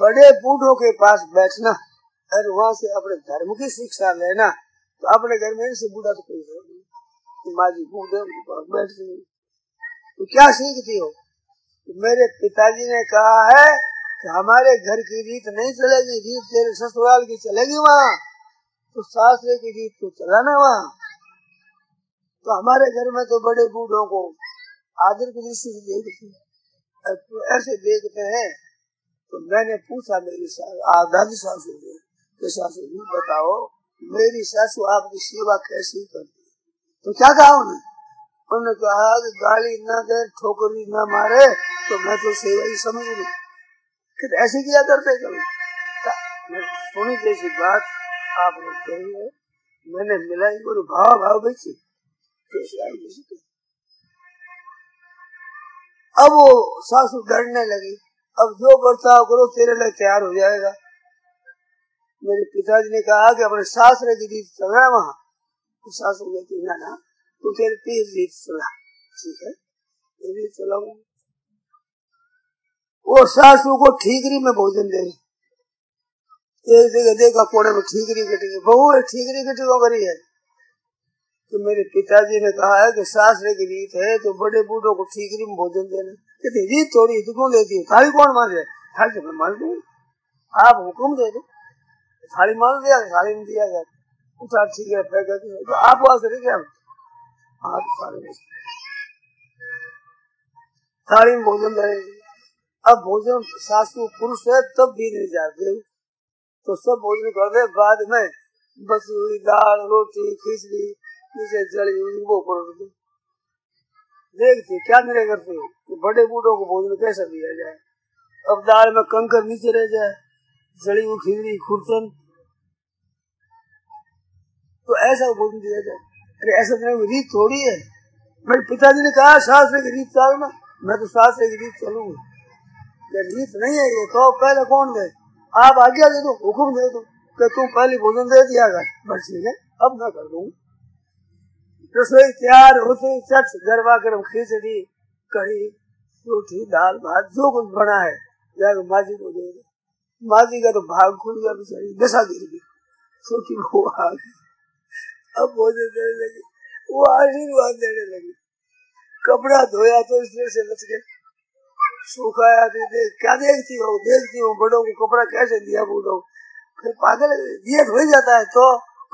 बड़े बूढ़ों के पास बैठना और वहाँ से अपने धर्म की शिक्षा लेना तो अपने घर में से बूढ़ा तो कोई है माँ जी बूढ़े पास बैठती तो क्या सीखती हो? तो मेरे पिताजी ने कहा है कि हमारे घर की रीत नहीं चलेगी, रीत तेरे ससुराल की चलेगी वहाँ। तो सासरे की रीत तो चलाना वहाँ। तो हमारे घर में तो बड़े बूढ़ों को आदर की दृष्टि से देखते ऐसे देखते हैं तो मैंने पूछा, मेरी दादी सासू से कि सासू, जी, बताओ, मेरी सासू आपकी सेवा कैसी करती तो क्या कहा उन्हें उन्होंने कहा कि गाली न दे, ठोकरी न मारे तो मैं तो सेवा ही समझ लू। कि ऐसे किया करते कभी? सुनी जैसी बात आप लोग कही है। मैंने मिलाई गुरु भाव भाव बेची अब वो सासू डरने लगी। अब जो बर्ताव करो, तेरे लिए तैयार हो जाएगा। मेरे पिताजी ने कहा कि अपने सासरे की रीत चल रहा है वहाँ। तो सासू कहती ना ना, तू तेरे तीस रीत चला। ठीक है रीत चलाऊ वो सासू को ठीकरी में भोजन दे एक जगह देखा कोने में ठीकरी कटी है बहू है ठीकरी कटी को करी है? तो मेरे पिताजी ने कहा है कि सासरे की रीत है तो बड़े बूढ़ों को ठीकरी में भोजन देना। कहते रीत थोड़ी तो क्यों है थाली कौन मारे थाली मैं मान दू आप हुक्म दे दो थाली मान दिया थाली में दिया गया उठा ठीक है तो आप वहाँ से क्या आप थाली थाली में भोजन अब भोजन सासू पुरुष है तब भी नहीं जाते तो सब भोजन कर दे बाद में बसी हुई दाल रोटी खिचड़ी जली हुई वो परोस देखते क्या निर्णय करते हो कि बड़े बूढ़ों को भोजन कैसे दिया जाए? अब दाल में कंकर नीचे रह जाए, जड़ी हुई खिचड़ी, खुरचन। तो ऐसा भोजन दिया जाए। अरे ऐसा नहीं रीत थोड़ी है। मेरे पिताजी ने कहा शास्त्र की रीत चालू ना। मैं तो शास्त्र की रीत चलूँगा। रीत नहीं है ये तो पहले कौन दे? आप आज्ञा दे दो हुक्म दे दो कि तुम पहले भोजन दे दिया कर। बस ठीक है, अब मैं कर दूँगा। रसोई तैयार होते चट गरबा गर्म खिचड़ी कढ़ी, रोटी, दाल, भात, जो कुछ बना है जाकर माजी को दे माजी का तो भाग खुल गया, बेचारी दशा गिर गई छोटी वो आ गई। अब भोजन देने लगी, वो आशीर्वाद देने लगी। कपड़ा धोया तो इसलिए से लच गया। सुखाया थी देख, क्या देखती हो? देखती हो बड़ों को कपड़ा कैसे दिया बूढ़ों फिर पागल दिए हो जाता है तो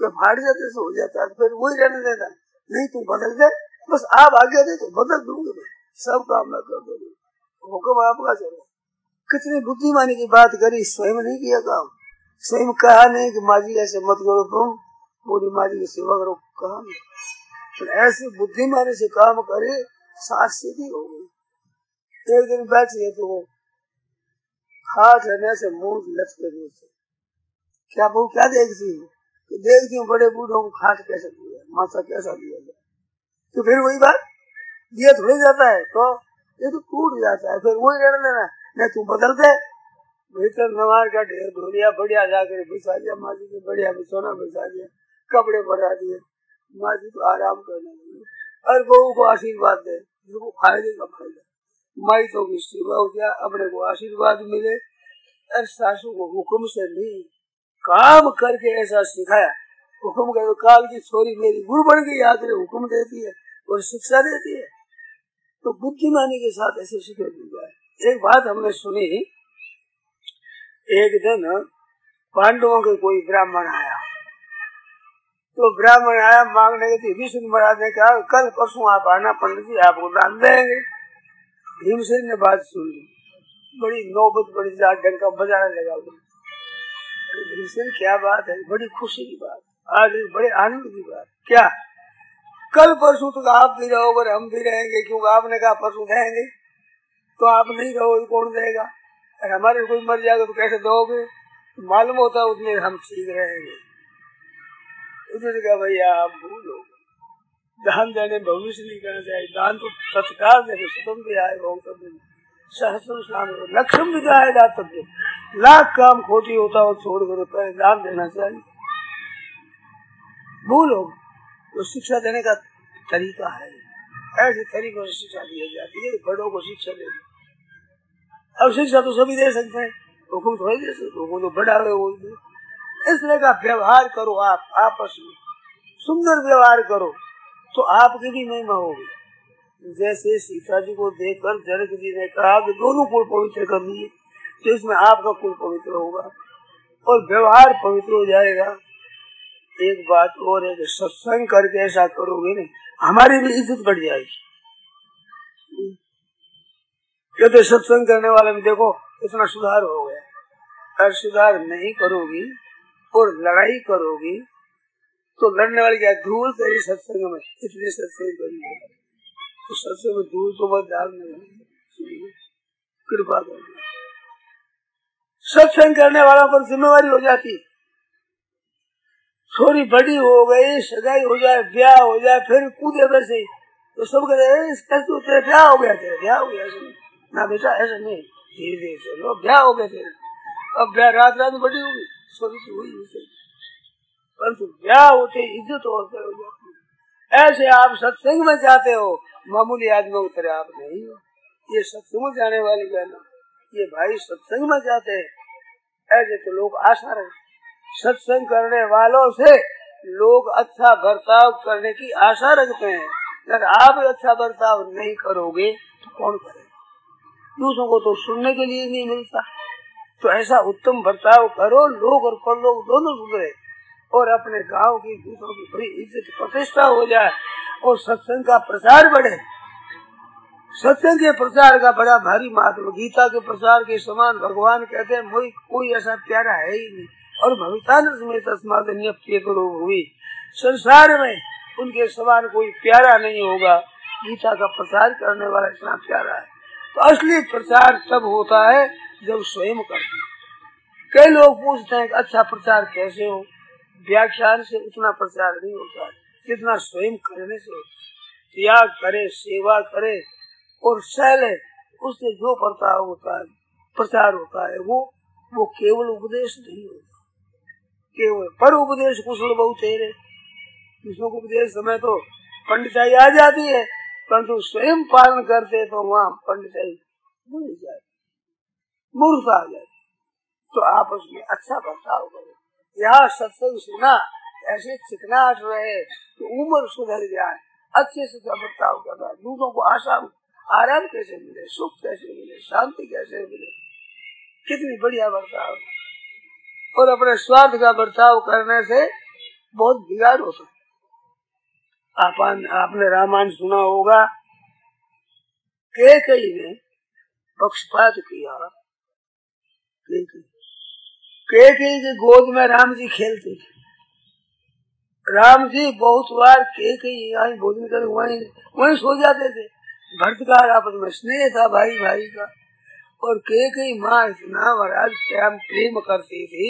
फाड़ जाते से हो जाता है, फिर वही रहने देता नहीं, तू बदल दे, बस आप आगे दे तो बदल दूँगे मैं। सब काम मैं कर दूँगी हुक्म आपका चलो। कितनी बुद्धिमानी की बात करी, स्वयं नहीं किया काम। स्वयं कहा नहीं कि माजी ऐसे मत करो तुम, पूरी माजी की सेवा करो, कहा नहीं। ऐसी बुद्धिमानी से काम करे सात सीधी हो गई। एक दिन बैठ गए तो वो हाथ रहने से मुँह लचके से क्या बहू, क्या देखती है? तो देखती हूँ बड़े बूढ़ों को खाट कैसे दिया, माथा कैसा दिया जाए तो फिर वही बात? दिया थोड़ी जाता है तो ये तो टूट जाता है। फिर वही रहने देना नहीं, तू बदल दे। भीतर नवार का ढेर धोलिया, बढ़िया जाकर बिछा दिया। माँ जी के बढ़िया बिछोना बिछा दिया। कपड़े बढ़ा दिए। माँ जी तो आराम करने लगी। और बहू को आशीर्वाद दे। जिसको फ़ायदे का फ़ायदा। माई तो की सेवा हो गया अपने को आशीर्वाद मिले। और सासू को हुक्म से नहीं काम करके ऐसा सिखाया। हुक्म कर, काल की छोरी मेरी गुरु बन गई आकर हुक्म देती है और शिक्षा देती है। तो बुद्धिमानी के साथ ऐसे शिक्षा दी जाए। एक बात हमने सुनी, एक दिन पांडवों के कोई ब्राह्मण आया। तो ब्राह्मण आया, मांगने के लिए विष्णु महाराज ने कहा, कल परसों आप आना, पंडित जी, आपको दान देंगे। भीमसेन ने बात सुन ली। बड़ी नौबत, बड़ी डंका बजाने लगा भीमसेन, क्या बात है? बड़ी खुशी की बात आज बड़े आनंद की बात। क्या? कल परसों तक आप भी रहोगे हम भी रहेंगे, क्योंकि आपने कहा परसों रहेंगे। तो आप नहीं रहोगे, कौन देगा अरे हमारे कोई मर जाएगा तो कैसे दोगे? मालूम होता उतने हम ठीक रहेंगे। उसने कहा, भैया, आप भूलो दान देने भविष्य नहीं करना चाहिए। दान तो तत्काल देने सुतम भी आए, बहुत सहस्र लक्ष्म भी जाए दातव्य लाख काम खोटी होता हो, छोड़ कर पहले दान देना चाहिए। भूलो तो शिक्षा देने का तरीका है। ऐसे तरीकों से शिक्षा दी जाती है, बड़ों को शिक्षा देनी अब शिक्षा तो सभी दे सकते हैं। हुक्म थोड़ी दे सकते हुक्म तो बड़ा है, वो इस तरह का व्यवहार करो आप, आपस में। सुंदर व्यवहार करो तो आपकी भी महिमा होगी। जैसे सीता जी को देखकर जनक जी ने कहा कि दोनों कुल पवित्र कर लिए तो इसमें आपका कुल पवित्र होगा और व्यवहार पवित्र हो जाएगा। एक बात और है कि सत्संग करके ऐसा करोगे नहीं, हमारी भी इज़्ज़त बढ़ जाएगी। कहते सत्संग करने वाले में देखो, इतना सुधार हो गया। अगर सुधार नहीं करोगी और लड़ाई करोगी तो लड़ने वाली क्या, धूल तेरी सत्संग में इतने सत्संग करेंगे तो सत्संग में धूल तो बहुत डालने। कृपा कर। सत्संग करने वालों पर जिम्मेवारी हो जाती थोड़ी बड़ी हो गई, सगाई हो जाए, ब्याह हो जाए, फिर कूदे वैसे तो सब कहते तो तेरे ब्याह हो गया, तेरे ब्याह हो गया ना बेटा, ऐसा नहीं। धीरे धीरे चलो, ब्याह हो गया तेरे। अब ब्याह रात रात में बड़ी होगी स्वरूप हुई उसे परंतु ब्याह होते इज़्ज़त और हो जाती ऐसे आप सत्संग में जाते हो, मामूली आदमी उतरे आप नहीं हो। ये सत्संग में जाने वाली बहना, ये भाई सत्संग में जाते हैं। ऐसे तो लोग आशा रहे सत्संग करने वालों से लोग अच्छा बर्ताव करने की आशा रखते हैं। अगर आप अच्छा बर्ताव नहीं करोगे तो कौन करे दूसरों को तो सुनने के लिए नहीं मिलता। तो ऐसा उत्तम बर्ताव करो, लोग और पर लोग दोनों सुधरे और अपने गाँव की दूसरों की बड़ी इज़्ज़त प्रतिष्ठा हो जाए और सत्संग का प्रचार बढ़े। सत्संग के प्रचार का बड़ा भारी महत्व, गीता के प्रचार के समान भगवान कहते हैं कोई ऐसा प्यारा है ही नहीं। और भविता में तस्मात हुई संसार में उनके समान कोई प्यारा नहीं होगा। गीता का प्रचार करने वाला इतना प्यारा है। तो असली प्रचार तब होता है जब स्वयं करते कई लोग पूछते हैं अच्छा प्रचार कैसे हो? व्याख्यान से उतना प्रचार नहीं होता है, जितना स्वयं करने से त्याग करे, सेवा करे और सहले उससे जो प्रचार होता है, प्रचार होता है, वो वो केवल उपदेश नहीं होता। पर उपदेश कुशल बहुत तेरे है किसको उपदेश समय तो पंडिताई आ जाती है, परंतु स्वयं पालन करते तो वहाँ पंडिताई जाती मूर्खता आ जाती तो आप उसमें अच्छा बर्ताव करो। यहाँ सत्संग सुना, ऐसे चिकनाट रहे तो उम्र सुधर जाए। अच्छे से बर्ताव करना, दूसरों को आशा, आराम कैसे मिले, सुख कैसे मिले, शांति कैसे मिले। कितनी बढ़िया बर्ताव। और अपने स्वार्थ का बर्ताव करने से बहुत बिगाड़ होता है। आपन, आपने रामायण सुना होगा के कई ने पक्षपात किया। के कई के गोद में राम जी खेलते थे। राम जी बहुत बार के कई यहाँ भोजन कर वहीं वहीं सो जाते थे। भरत का आपस में स्नेह था भाई भाई का। और के कई माँ इतना महाराज प्रेम प्रेम करती थी,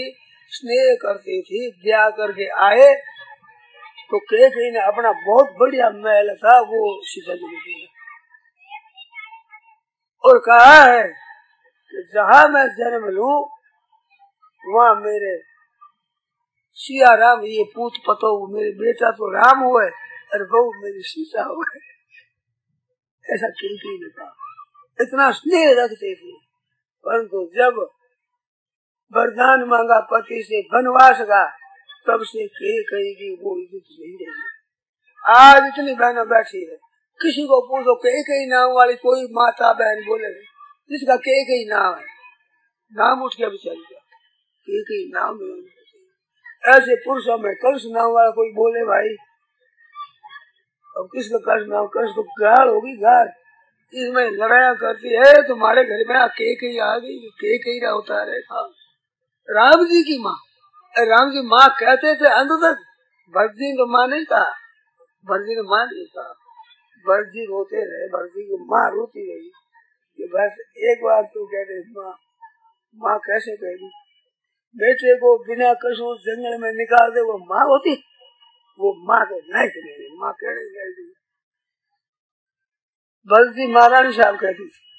स्नेह करती थी, ब्याह करके आए तो के कई ने अपना बहुत बढ़िया महल था, वो सीता जी और कहा है कि जहाँ मैं जन्म लू, वहाँ मेरे सिया राम, ये पूत पतो मेरे बेटा तो राम हुए, और बहू मेरी सीता हुए। ऐसा किलकी ने कहा। इतना स्नेह रखते थे। परंतु जब वरदान मांगा पति से वनवास का, तब से कही कहेगी, वो इज़्ज़त नहीं रही आज इतनी बहनों बैठी है। किसी को पूछो कई कई नाम वाली कोई माता बहन बोले जिसका कई कई नाम है। नाम उठ के चल गया कई कई नाम ऐसे पुरुषों में कंस नाम वाला कोई बोले, भाई, अब किसका कंस नाम कंस तो गाल होगी गाल इसमें लड़ाया करती है तुम्हारे घर में के कही आ गई के कही रहा होता है। राम जी की माँ, राम जी माँ कहते थे अंत तक भरजी तो माँ नहीं कहा। भरजी ने माँ नहीं कहा। भरजी रोते रहे भरजी की माँ रोती रही। कि बस एक बार तू कहते, माँ माँ कैसे कहेगी? बेटे को बिना कशु जंगल में निकाल दे, वो माँ होती? वो माँ के नहीं नहीं माँ कहने गई बल्कि महारानी साहब कहती थी।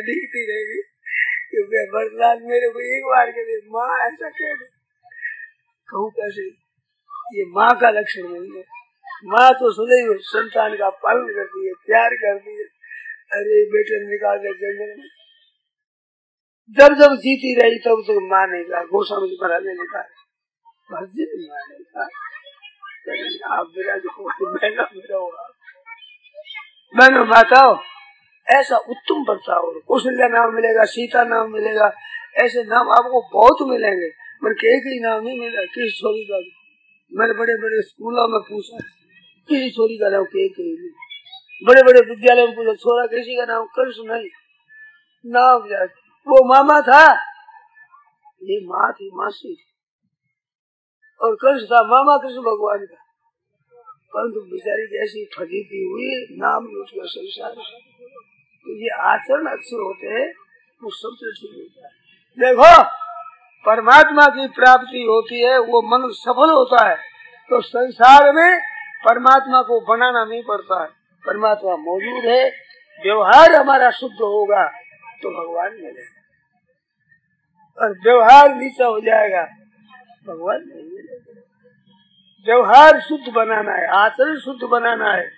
दिखती रहेगी कि मैं वरदान मेरे को एक बार कहते माँ, ऐसा कह दे। कहूँ कैसे? ये माँ का लक्षण नहीं है। माँ तो सदैव संतान का पालन करती है, प्यार करती है। अरे, बेटे निकाल दे जंगल में जब जब जीती रही, तब तक माँ ने कहा, गोस्वामी जी महाराज ने कहा भर्जी माँ ने कहा आप मेरा जो मेरा होगा ऐसा उत्तम बर्ताव कौशल्या नाम मिलेगा, सीता नाम मिलेगा, ऐसे नाम आपको बहुत मिलेंगे। पर एक ही नाम नहीं मिला, किस छोरी का? मैंने बड़े बड़े स्कूलों में पूछा, किसी छोरी का नाम के नहीं। बड़े बड़े विद्यालय में पूछा, छोरा किसी का नाम? कृष्ण नहीं नाम वो मामा था? ये माँ थी, मासी थी। और कृष्ण था मामा कृष्ण भगवान का। परंतु बेचारी जैसी फजीती हुई, नाम उसका संसार तो ये आचरण अच्छे होते हैं, वो सबसे ठीक होता है। देखो, परमात्मा की प्राप्ति होती है, वो मन सफल होता है। तो संसार में परमात्मा को बनाना नहीं पड़ता है। परमात्मा मौजूद है, व्यवहार हमारा शुद्ध होगा तो भगवान मिलेगा। और व्यवहार नीचा हो जाएगा, भगवान नहीं। व्यवहार शुद्ध बनाना है, आचरण शुद्ध बनाना है।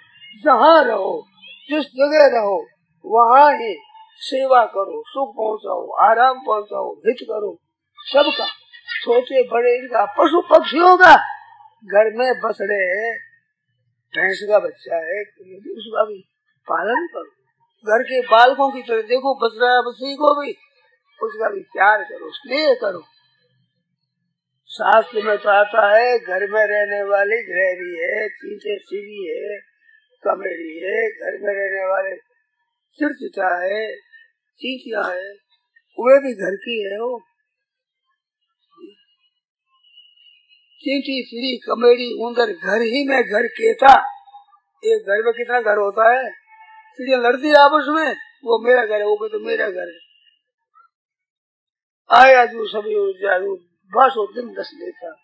जहाँ रहो, जिस जगह रहो, वहाँ ही सेवा करो, सुख पहुँचाओ, आराम पहुँचाओ, हित करो। सबका, छोटे बड़े इनका, पशु पक्षियों का घर में बस बसड़े भैंस का बच्चा है, उसका भी पालन करो। घर के बालकों की तरह देखो, बस रहा को भी उसका भी प्यार करो, स्नेह करो। शास्त्र में तो आता है, घर में रहने वाली गहरी है चीटे सीढ़ी है कमेड़ी है, घर में रहने वाले चिड़चिटा है, चीटिया है, वे भी घर की है वो। चींटी सीढ़ी कमेड़ी उधर घर ही में घर केता। एक घर में कितना घर होता है? सीढ़िया लड़ती है आपस में? वो मेरा घर है, वो तो मेरा घर है। आया जो सभी जादू बस दिन दस लेता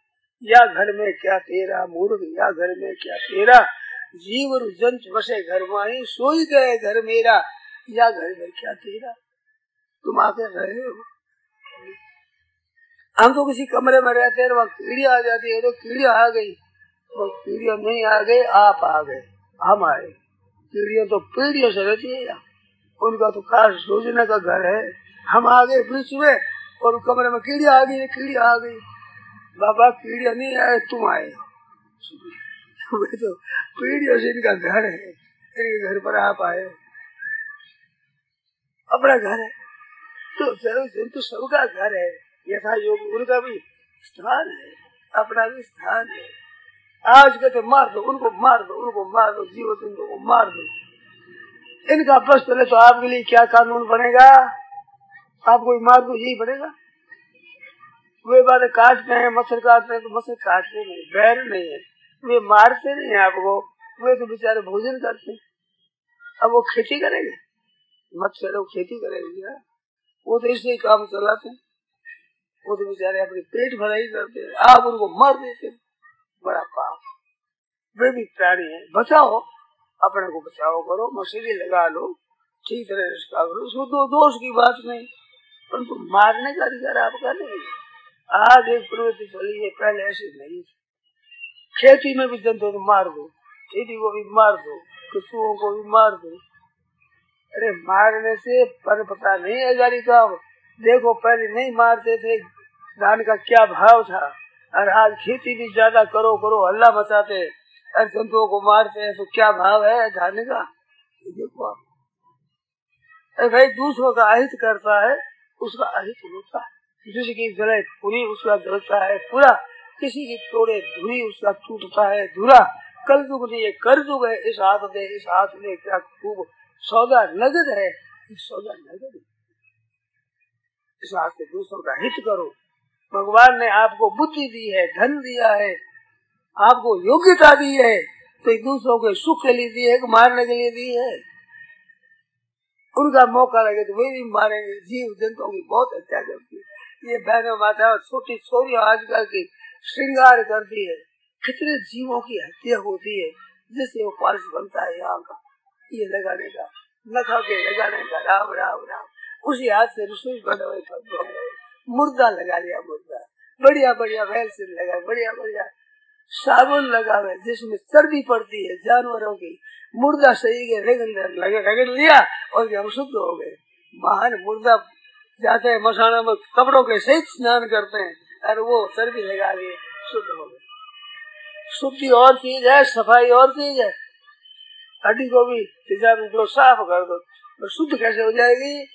या घर में क्या तेरा मूर्ख, या घर में क्या तेरा? जीव जंत बसे घर माही सोई गए घर मेरा। या घर में क्या तेरा? तुम आकर रहे हो। हम तो किसी कमरे में रहते हैं, वहाँ कीड़ी आ जाती है तो कीड़िया आ गई। वो कीड़िया नहीं आ गए आप आ गए। हम आए। कीड़िया तो पीढ़ियों से रहती है। उनका तो खास सोचने का घर है। हम आ गए बीच में और कमरे में कीड़ी आ गई कीड़ी आ गई। बाबा, कीड़िया नहीं आए, तुम आए तो पीढ़ियों से इनका घर है, इनके घर पर आप आए अपना घर है। तो सर्व तो सबका घर है। यथा योग, उनका भी स्थान है। अपना भी स्थान है। आज कहते मार दो, उनको मार दो, उनको मार दो जीव जंतु को मार दो। इनका बस चले तो आपके लिए क्या कानून बनेगा? आप कोई मार दो, यही बनेगा। वे बात काटते हैं, मच्छर काटते हैं तो मच्छर काटते नहीं, बैर नहीं है। वे मारते नहीं है आपको, वे तो बेचारे भोजन करते अब वो खेती करेंगे? मच्छर चलो खेती करेंगे वो तो इससे काम चलाते हैं। वो तो बेचारे अपने पेट भराई करते हैं। आप उनको मार देते बड़ा पाप। वे भी प्राणी है। बचाओ। अपने को बचाओ करो। मशीनी लगा लो। ठीक तरह करो। दो दोष की बात नहीं। परंतु मारने का अधिकार आपका नहीं आज एक प्रवृत्ति चली है, पहले ऐसी नहीं खेती में भी जंतु तो मार दो, खेती को भी मार दो, पशुओं को भी मार दो। अरे मारने से पर पता नहीं है गाड़ी का देखो, पहले नहीं मारते थे, धान का क्या भाव था। और आज खेती भी ज़्यादा करो करो हल्ला मचाते और जंतुओं को मारते हैं तो क्या भाव है धान का? देखो आप। अरे भाई, दूसरों का अहित करता है उसका अहित होता है। जिसकी जड़े पूरी उसका जलता है, पूरा। किसी की तोड़े धुरी उसका टूटता है, धुरा। कल युग दिए कर युग है इस हाथ दे इस हाथ में क्या खूब सौदा नगद है? सौदा नगद इस हाथ से दूसरों का हित करो। भगवान ने आपको बुद्धि दी है, धन दिया है, आपको योग्यता दी है। तो दूसरों के सुख के लिए दी है मारने के लिए दी है। उनका मौका लगे तो वे भी मारेंगे जीव जंतुओं की बहुत हत्या करती है ये बहनों माता छोटी छोरी आजकल की श्रृंगार करती है। कितने जीवों की हत्या होती है, जिससे वो पारस बनता है यहाँ का। ये लगाने का, नखा के लगाने का, राम राम राम। उसी हाथ से रसोई बना मुर्दा लगा लिया मुर्दा। बढ़िया बढ़िया वैल से लगा बढ़िया बढ़िया साबुन लगा हुआ जिसमें चर्बी पड़ती है, जानवरों की। मुर्दा सही के रगड़ रगड़ लिया, और हम शुद्ध हो गए। महान मुर्दा जाते हैं मसाना में, कपड़ों के सहित स्नान करते हैं, और वो चर्बी लगा लिए, शुद्ध हो गए। शुद्धि और चीज़ है, सफ़ाई और चीज़ है। हड्डी को भी तेजाब जो साफ़ कर दो तो शुद्ध कैसे हो जाएगी?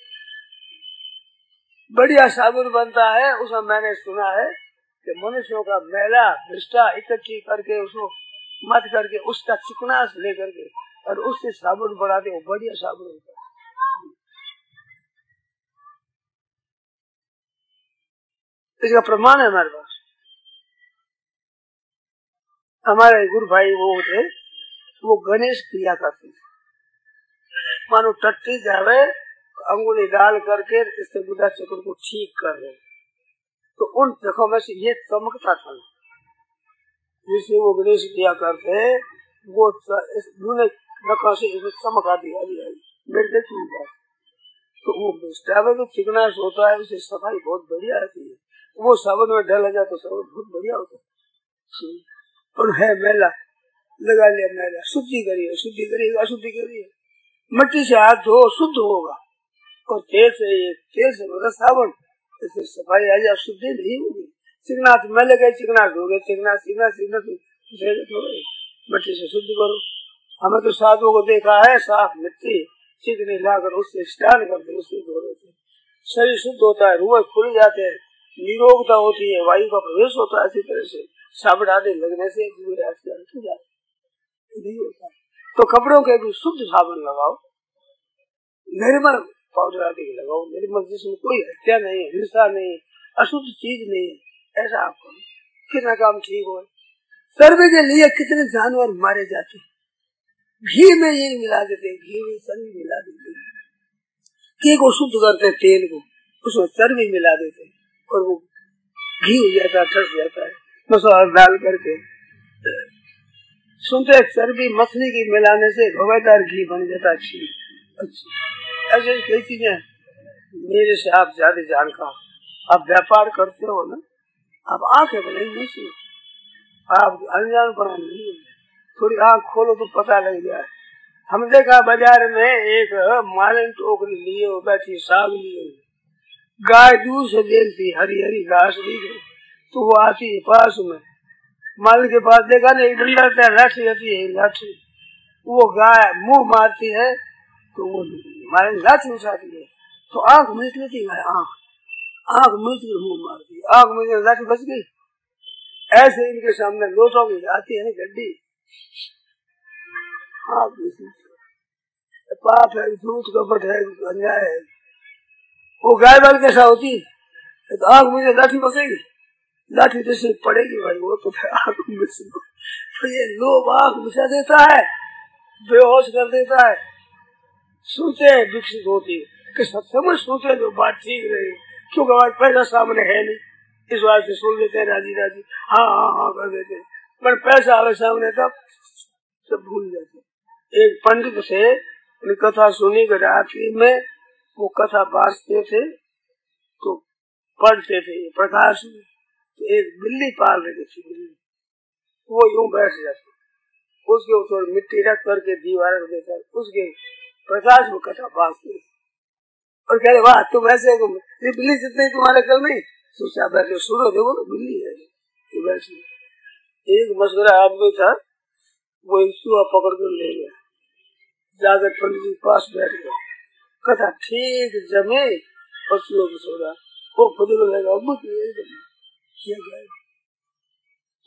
बढ़िया साबुन बनता है, उसमें मैंने सुना है कि मनुष्यों का मैला भ्रष्टा इकट्ठी करके उसको मत करके उसका चिकनास लेकर के और उससे साबुन बनाते वो बढ़िया साबुन होता है। इसका प्रमाण है हमारे पास। हमारे गुरु भाई वो थे वो गणेश क्रिया करते मानो टट्टी जावे, अंगुली डाल करके इससे बुधा चक्र को ठीक कर रहे। तो उन जगहों में से ये चमकता था। जिससे वो गणेश क्रिया करते वो इसमें चमक आई मेरे देखी तो वो स्टावे तो चिकनाश होता है, उसे सफ़ाई बहुत बढ़िया आती है। वो सावन में डल जाए तो सावन बहुत बढ़िया होता है। और है मेला, लगा लिया मेला, शुद्धि करिए शुद्धि करिए, अशुद्धि करिए। मट्टी से हाथ धो, शुद्ध होगा। और तेल से तेल से मतलब साबुन, इससे सफ़ाई आ जाए, शुद्धि नहीं होगी। चिकनाथ मेले गए चिकनाथ हो गए चिकनाथ हो गए मट्टी से शुद्ध करो। हमें तो साधुओं को देखा है, साफ़ मिट्टी चिकनी लाकर उससे स्नान करते, उससे धो देते शरीर शुद्ध होता है, रूह खुल जाते हैं, निरोगता होती है, वायु का प्रवेश होता है अच्छी तरह से साबुन आदि लगने से तो कपड़ों के भी शुद्ध साबुन लगाओ। निर्मल पाउडर आदि लगाओ। निर्मल जिसमें कोई हत्या नहीं, हिंसा नहीं, अशुद्ध चीज़ नहीं। ऐसा आपको कितना काम ठीक हो। सर्वे के लिए कितने जानवर मारे जाते घी में ये मिला देते घी में चर्बी मिला देते घी को शुद्ध करते तेल को, उसमें चर्बी मिला देते और वो घी हो जाता है ठस जाता है, मसाला डाल करके। सुनते चर्बी मछली की मिलाने से घोवेदार घी बन जाता अच्छी अच्छी, ऐसे कई चीज़ें मेरे से आप ज़्यादा जानकार आप व्यापार करते हो ना आप आँखें बनाई नहीं आप अनजान पर नहीं थोड़ी आँख खोलो तो पता लग जाए। हम देखा बाज़ार में एक मालन टोकरी लिए बैठी साग लिए गाय दूर से देखती हरी हरी घास दिख रही। तो वो आती है पास में। माल के पास देखा ना एक डंडा लाठी आती है, लाठी। वो गाय मुँह मारती है तो वो मारे लाठी उठाती है। तो आँख मिच लेती है, आँख। मिच कर मुँह मारती है आँख मिच लाठी बच गई। ऐसे इनके सामने लोटों की आती है ना गड्डी। मिच पाप है, झूठ कपट है, अन्याय है। वो गाय बाल कैसा होती? तो आँख मुझे लाठी बसेगी लाठी जैसे पड़ेगी भाई, वो तो आग में तो ये लोभ आग बुझा देता है, बेहोश कर देता है। सोचे विकसित होती कि सत्संग हैं तो बात ठीक रही। क्योंकि हमारे पैसा सामने है नहीं। इस बात से सुन लेते हैं, राज़ी राज़ी। हाँ हाँ हाँ कर देते हैं। पर पैसा आवे सामने तब सब भूल जाते एक पंडित से कथा सुनी, कि रात्रि में वो कथा बांटते थे तो पढ़ते थे, प्रकाश में। तो एक बिल्ली पाल रही थी, बिल्ली। वो यूँ बैठ जाती। उसके ऊपर मिट्टी रख करके दीवार देकर उसके प्रकाश में कथा बांटते और कह रहे, वाह, तुम ऐसे ये बिल्ली जितने तुम्हारे कल नहीं? सोचा बैठे सुनो देखो तो बिल्ली है, ये बैठी एक मशवरा आदमी था वो एक सुहा पकड़ कर ले गया। जाकर पंडित जी पास बैठ गया। कथा ठीक जमे पशुओं को सोरा वो खुद को लगा एकदम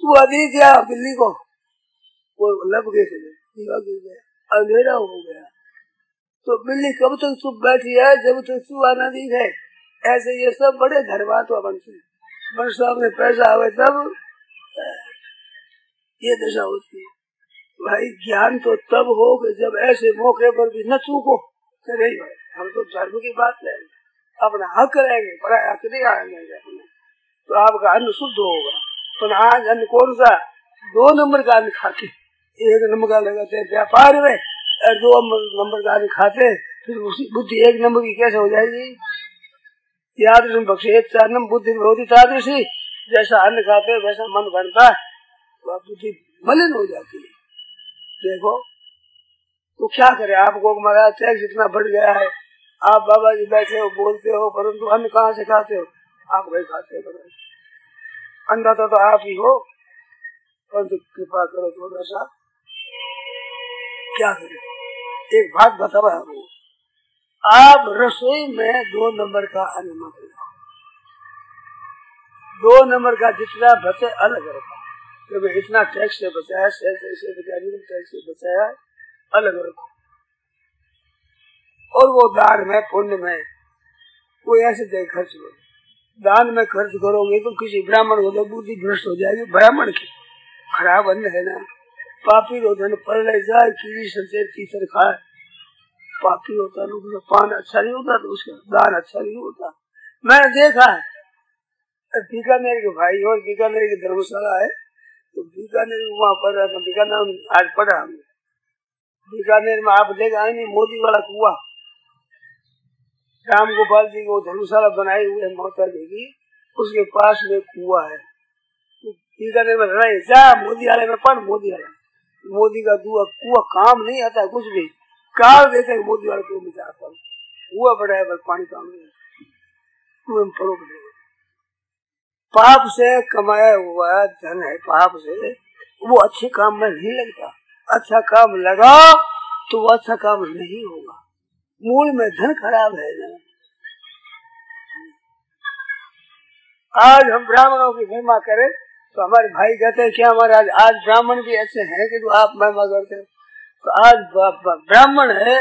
तू अभी क्या बिल्ली को? वो लब गए थे अंधेरा हो गया। तो बिल्ली कब तक चुप बैठी है, जब तक सुबह न है। ऐसे ये सब बड़े धरवात हुआ बनते वर्षा में पैसा आवे तब, ये दशा होती है। भाई, ज्ञान तो तब हो कि जब ऐसे मौके पर भी न चूको। नहीं भाई, हम तो धर्म की बात लेंगे अपना हक रहेंगे पर हक नहीं आएँगे अपने। तो आपका अन्न शुद्ध होगा। पर आज अन्न कौन सा? दो नंबर का अन्न खाते। एक नंबर का लगाते व्यापार में। दो नंबर का खाते, फिर उसी, बुद्धि एक नंबर की कैसे हो जाएगी? याद बख्शे चार नंबर, बुद्धि ही तादृशी जैसा अन्न खाते, वैसा मन बनता है तो बुद्धि मलिन हो जाती है। देखो तो क्या करे? आपको महाराज टैक्स इतना बढ़ गया है। आप बाबा जी बैठे हो, बोलते हो, परंतु अन्न कहाँ से खाते हो? आप वही खाते हो अन्नदाता तो आप ही हो। परंतु कृपा करो थोड़ा सा। क्या करे? एक बात बताओ आपको। आप रसोई में दो नंबर का अन्न मत दो नंबर का जितना बचे, अलग रखो। क्योंकि इतना टैक्स से बचाया सेल्स से बचाया टैक्स से बचाया, अलग रखो। और वो दान में, पुण्य में, कोई ऐसे जगह खर्च करो दान में खर्च करोगे तो किसी ब्राह्मण को तो बुद्धि भ्रष्ट हो जाएगी, ब्राह्मण की। खराब अन्न है ना। पापी रो धन पड़ ले जाए, कीड़ी संचेर तीसर खाए पापी होता तो पान अच्छा नहीं होता तो उसका दान अच्छा नहीं होता। मैंने देखा है, बीकानेर के भाई और बीकानेर की धर्मशाला है तो बीकानेर वहाँ पर बीकानेर आज पढ़ा हमने। बीकानेर में आप देखा नहीं, मोदी वाला कुआ। राम गोपाल जी को धर्मशाला बनाए हुए माता जी की, उसके पास में कुआ है। बीकानेर में लड़ाई जा, मोदी वाले में पढ़, मोदी वाला। मोदी का दुआ, कुआ काम नहीं आता है कुछ भी। काल देते मोदी वाले को में जाता कुआ बड़ा है बस पानी काम नहीं कुएँ में पड़ो पाप से कमाया हुआ धन है, पाप से। वो अच्छे काम में नहीं लगता। अच्छा काम लगाओ तो वो अच्छा काम नहीं होगा। मूल में धन खराब है ना। आज हम ब्राह्मणों की महिमा करें तो हमारे भाई कहते हैं क्या हमारे आज ब्राह्मण भी ऐसे हैं कि तो आप महिमा करते हो तो आज ब्राह्मण है,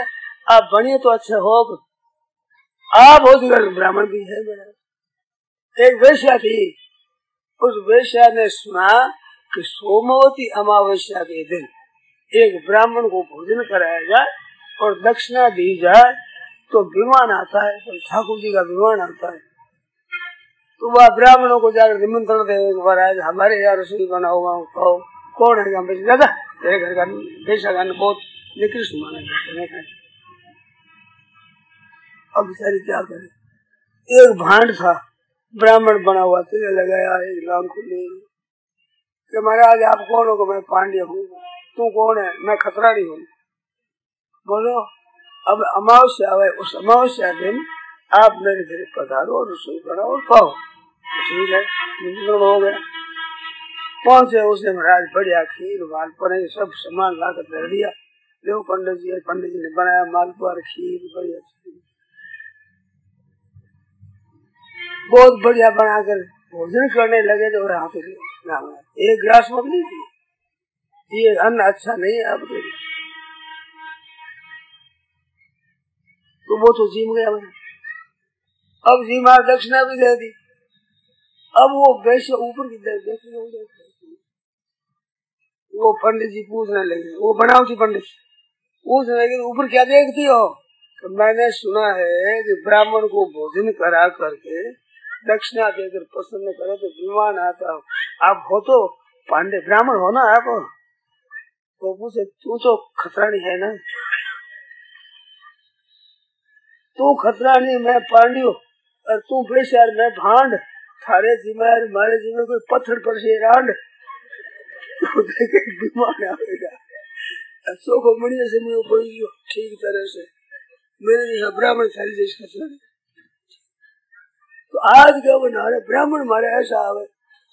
आप बनिए तो अच्छे हो आप हो ब्राह्मण भी है मेरा। एक वेश्या थी। उस वेश्या ने सुना कि सोमवती अमावस्या के दिन एक ब्राह्मण को भोजन कराया जाए और दक्षिणा दी जाए तो विमान आता है तो ठाकुर जी का विमान आता है। तो वह ब्राह्मणों को जाकर निमंत्रण दे, एक हमारे यहाँ रसोई बना हुआ कहो कौन है दादा, तेरे घर का अन्न बहुत निकृष्ट माना जाता अब बेचारी क्या करे? एक भांड था, ब्राह्मण बना हुआ तेरे लगाया एक लाम को ले कि महाराज, आप कौन हो मैं पांड्य हूँ? तू कौन है? मैं खतराड़ी हूँ। बोलो, अब अमावस्या है उस अमावस्या दिन आप मेरे घर पधारो रसोई बनाओ और पाओ ठीक है, निमंत्रण हो गया। पहुँचे उसने महाराज, बढ़िया खीर मालपुआ सब सामान ला कर दे दिया। देखो पंडित जी पंडित जी ने बनाया मालपुआ खीर, बढ़िया बहुत बढ़िया बनाकर भोजन करने लगे तो हाथ एक ग्रास मत नहीं थी ये अन्न अच्छा नहीं आप तो वो तो जीम गया। अब जीमा दक्षिणा भी दे दी। अब वो वैसे ऊपर की तरफ़ वो पंडित जी पूछने लगे वो बनाओ थी पंडित पूछने लगे ऊपर क्या देखती हो? तो मैंने सुना है कि ब्राह्मण को भोजन करा करके दक्षिणा देकर प्रसन्न करो तो विमान आता हो। आप हो तो पांडे ब्राह्मण हो ना आप? तो पूछे तू तो खतरानी है ना? तू खतरानी, मैं पांड्यो और तू बेचार मैं भांड। थारे जिम्मेदार मारे जिम्मे कोई पत्थर पर से रांड। बीमार आएगा सो को मणिया से मैं बोलियो ठीक तरह से। मेरे जैसा ब्राह्मण थारी जैसे खतरा तो आज क्या वो नारे ब्राह्मण मारे ऐसा आवे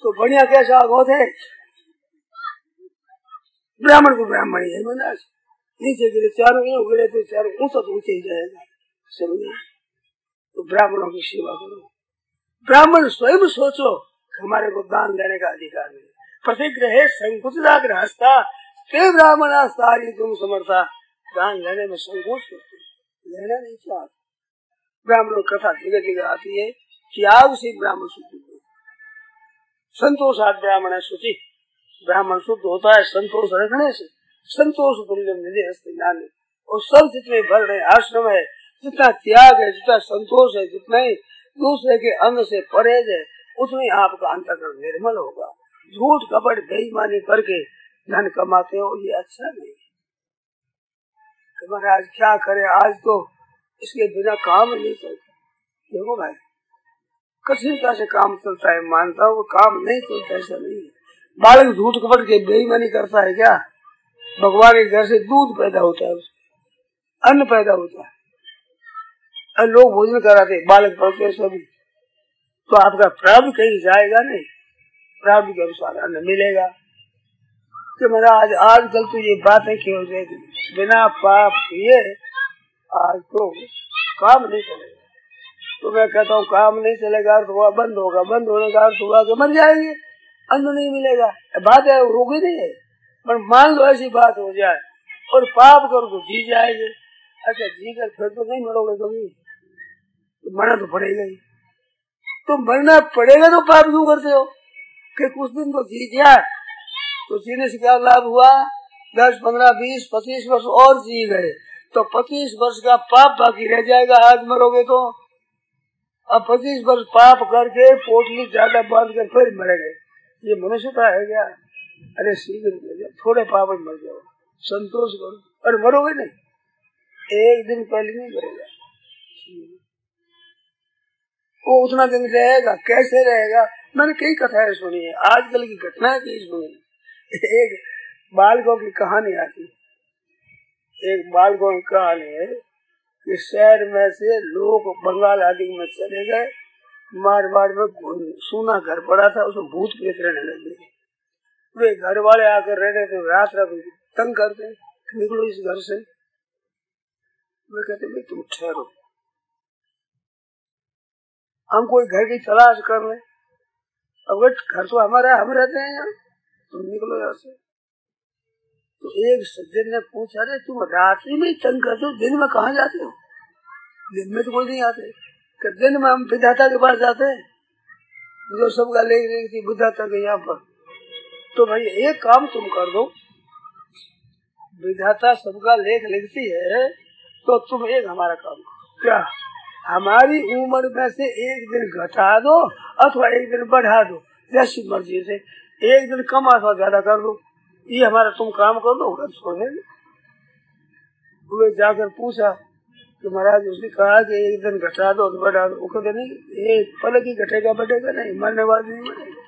तो बढ़िया कैसा आगो थे ब्राह्मण को ब्राह्मण ही है, मैंने नीचे गिरे, चारों ये गिरे तो चारों ऊँचा तो ऊँचे ही जाएगा। समझे? तो ब्राह्मणों की सेवा करो। ब्राह्मण स्वयं सोचो, हमारे को दान देने का अधिकार नहीं। प्रतिग्रह संकुचिता गृहस्था ते ब्राह्मण सारी तुम समर्था। दान लेने में संकोच करते लेना नहीं चाहते। ब्राह्मणों कथा धीरे धीरे आती है त्याग से ब्राह्मण शुद्धि संतोष आज ब्राह्मण है ब्राह्मण शुद्ध होता है, संतोष रखने से। संतोष तुल्य निधि हस्ते और सब जितने भर रहे आश्रम है। जितना त्याग है, जितना संतोष है, जितना ही दूसरे के अंग से परहेज है उसमें आपका अंतकरण निर्मल होगा। झूठ कपट, बेईमानी करके धन कमाते हो, ये अच्छा नहीं तो महाराज, क्या करे? आज तो इसके बिना काम नहीं चलता। देखो भाई, कठिनता से काम चलता है, मानता हूँ, काम नहीं चलता, ऐसा नहीं है। बालक झूठ कपट के बेईमानी करता है क्या? भगवान के घर से दूध पैदा होता है उसमें, अन्न पैदा होता है। और लोग भोजन कराते, बालक पढ़ते सभी। तो आपका प्राप्त कहीं जाएगा नहीं। प्राप्त के अनुसार अन्न मिलेगा। कि महाराज, आज कल तो ये बातें क्यों जाएगी? बिना पाप किए आज तो काम नहीं चलेगा। तो मैं कहता हूँ, काम नहीं चलेगा तो वह बंद होगा। बंद होने का अर्थ हुआ मर जाएँगे। अन्न नहीं मिलेगा। बात है रोगी नहीं है। पर मान लो ऐसी बात हो जाए और पाप करो तो जी जाएँगे। अच्छा जी कर, फिर तो नहीं मरोगे कभी तो मरना तो पड़ेगा ही। तो मरना पड़ेगा तो पाप क्यों करते हो? कि कुछ दिन तो जी गया तो जीने से क्या लाभ हुआ? दस, पंद्रह, बीस, पच्चीस वर्ष और जी गए। तो पच्चीस वर्ष का पाप बाकी रह जाएगा, आज मरोगे तो। अब पच्चीस वर्ष पाप करके पोटली ज़्यादा बाँध कर फिर मरेंगे ये मनुष्यता है क्या? अरे, शीघ्र थोड़े पाप मर जाओ। संतोष करो। और मरोगे नहीं। एक दिन पहले नहीं मरेगा वो उतना दिन रहेगा, कैसे रहेगा? मैंने कई कथाएँ सुनी है, आजकल की घटनाएँ कई सुनी एक बालकों की कहानी आती एक बालकों की कहानी है कि शहर में से लोग बंगाल आदि में चले गए मार मारवाड़ में सोना घर पड़ा था, उसमें भूत प्रेत रहने लगे। वे घर वाले आकर रहने थे रात रात तंग करते निकलो इस घर से। वे कहते भाई तुम ठहरो। हम कोई घर की तलाश कर रहे अब घर तो हमारा, हम रहते हैं यहाँ। तुम निकलो यहाँ से। तो एक सज्जन ने पूछा, अरे, तुम रात्रि में तंग करते हो? दिन में कहा जाते हो? दिन में तो कोई नहीं आते। दिन में हम विधाता के पास जाते हैं। जो सबका लेख रही थी विधाता के यहाँ पर। तो भाई, एक काम तुम कर दो। विधाता सबका लेख लिखती है तो तुम एक हमारा काम क्या? हमारी उम्र में से एक दिन घटा दो अथवा एक दिन बढ़ा दो। जैसी मर्ज़ी से एक दिन कम अथवा ज़्यादा कर दो। ये हमारा तुम काम कर दो घर छोड़ देंगे वे जाकर पूछा कि महाराज उसने कहा कि एक दिन घटा दो तो बढ़ा दो। कहते नहीं एक पल ही घटेगा बढ़ेगा नहीं मरने वाले नहीं मरेगा।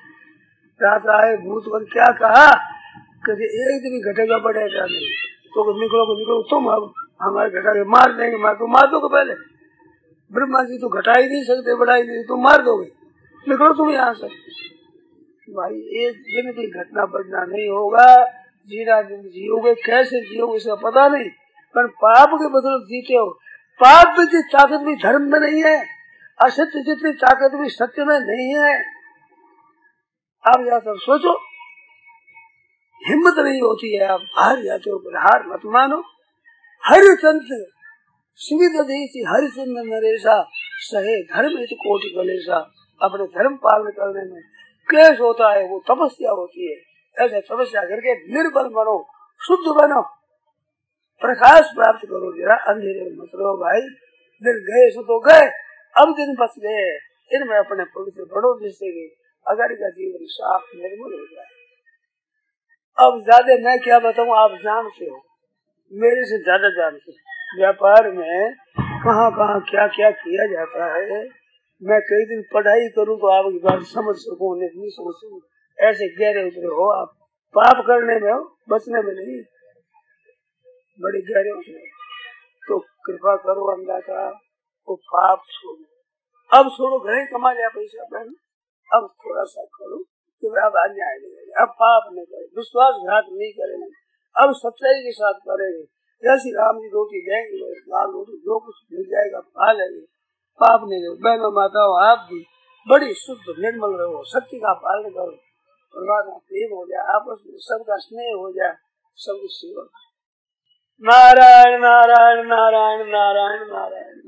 रात आए भूत पर क्या कहा? कहते एक दिन घटेगा बढ़ेगा नहीं। तो निकलो निकलो तुम अब हमारे घटा के मार देंगे, मार तो मार दो पहले। ब्रह्मा जी तो घटा ही नहीं सकते बढ़ा ही नहीं तुम मार दोगे। निकलो तुम यहाँ से। भाई, एक दिन भी घटना बढ़ना नहीं होगा। जीना दिन जियोगे, कैसे जियोगे इसका पता नहीं। पर पाप के बदल जीते हो। पाप की ताकत भी धर्म में नहीं है, असत्य जितनी ताकत भी सत्य में नहीं है। आप जाकर सोचो। हिम्मत नहीं होती है, आप हार जाते हो हार मत मानो। हर तंत्र सुविधि हरिचंद्र नरेशा, सहे धर्म कोटि कलेशा। अपने धर्म पालन करने में क्लेश होता है, वो तपस्या होती है। ऐसे तपस्या करके निर्बल बनो, शुद्ध बनो। प्रकाश प्राप्त करो जरा, अंधेरे में मत रहो भाई। दिन गए सो तो गए, अब दिन बच गए। इनमें अपने से बढ़ो, जिससे कि का जीवन साफ़ निर्मल हो जाए। अब ज़्यादा मैं क्या बताऊँ, आप जानते हो। मेरे से ज़्यादा जानते हो। व्यापार में कहाँ कहाँ क्या क्या किया जाता है, मैं कई दिन पढ़ाई करूँ तो आपकी बात समझ सकूँ, नहीं समझ ऐसे गहरे उतरे हो आप, पाप करने में हो, बचने में नहीं। बड़े गहरे उतरे तो कृपा करो अंदा का वो पाप छोड़ो। अब छोड़ो, घर कमा लिया पैसा, बहन। अब थोड़ा सा करो कि अब अन्याय नहीं करेंगे अब पाप नहीं करेंगे विश्वासघात नहीं करेंगे अब सच्चाई के साथ करेंगे जैसी राम जी रोटी देंगे लाल रोटी, जो कुछ मिल जाएगा खा लेंगे। पाप नहीं करो बहनों माताओं, आप भी बड़ी शुद्ध, निर्मल रहो, शक्ति का पालन करो। परमात्मा प्रेम हो जाए, आपस में सबका स्नेह हो जाए, सबकी सेवा नारायण नारायण नारायण नारायण नारायण।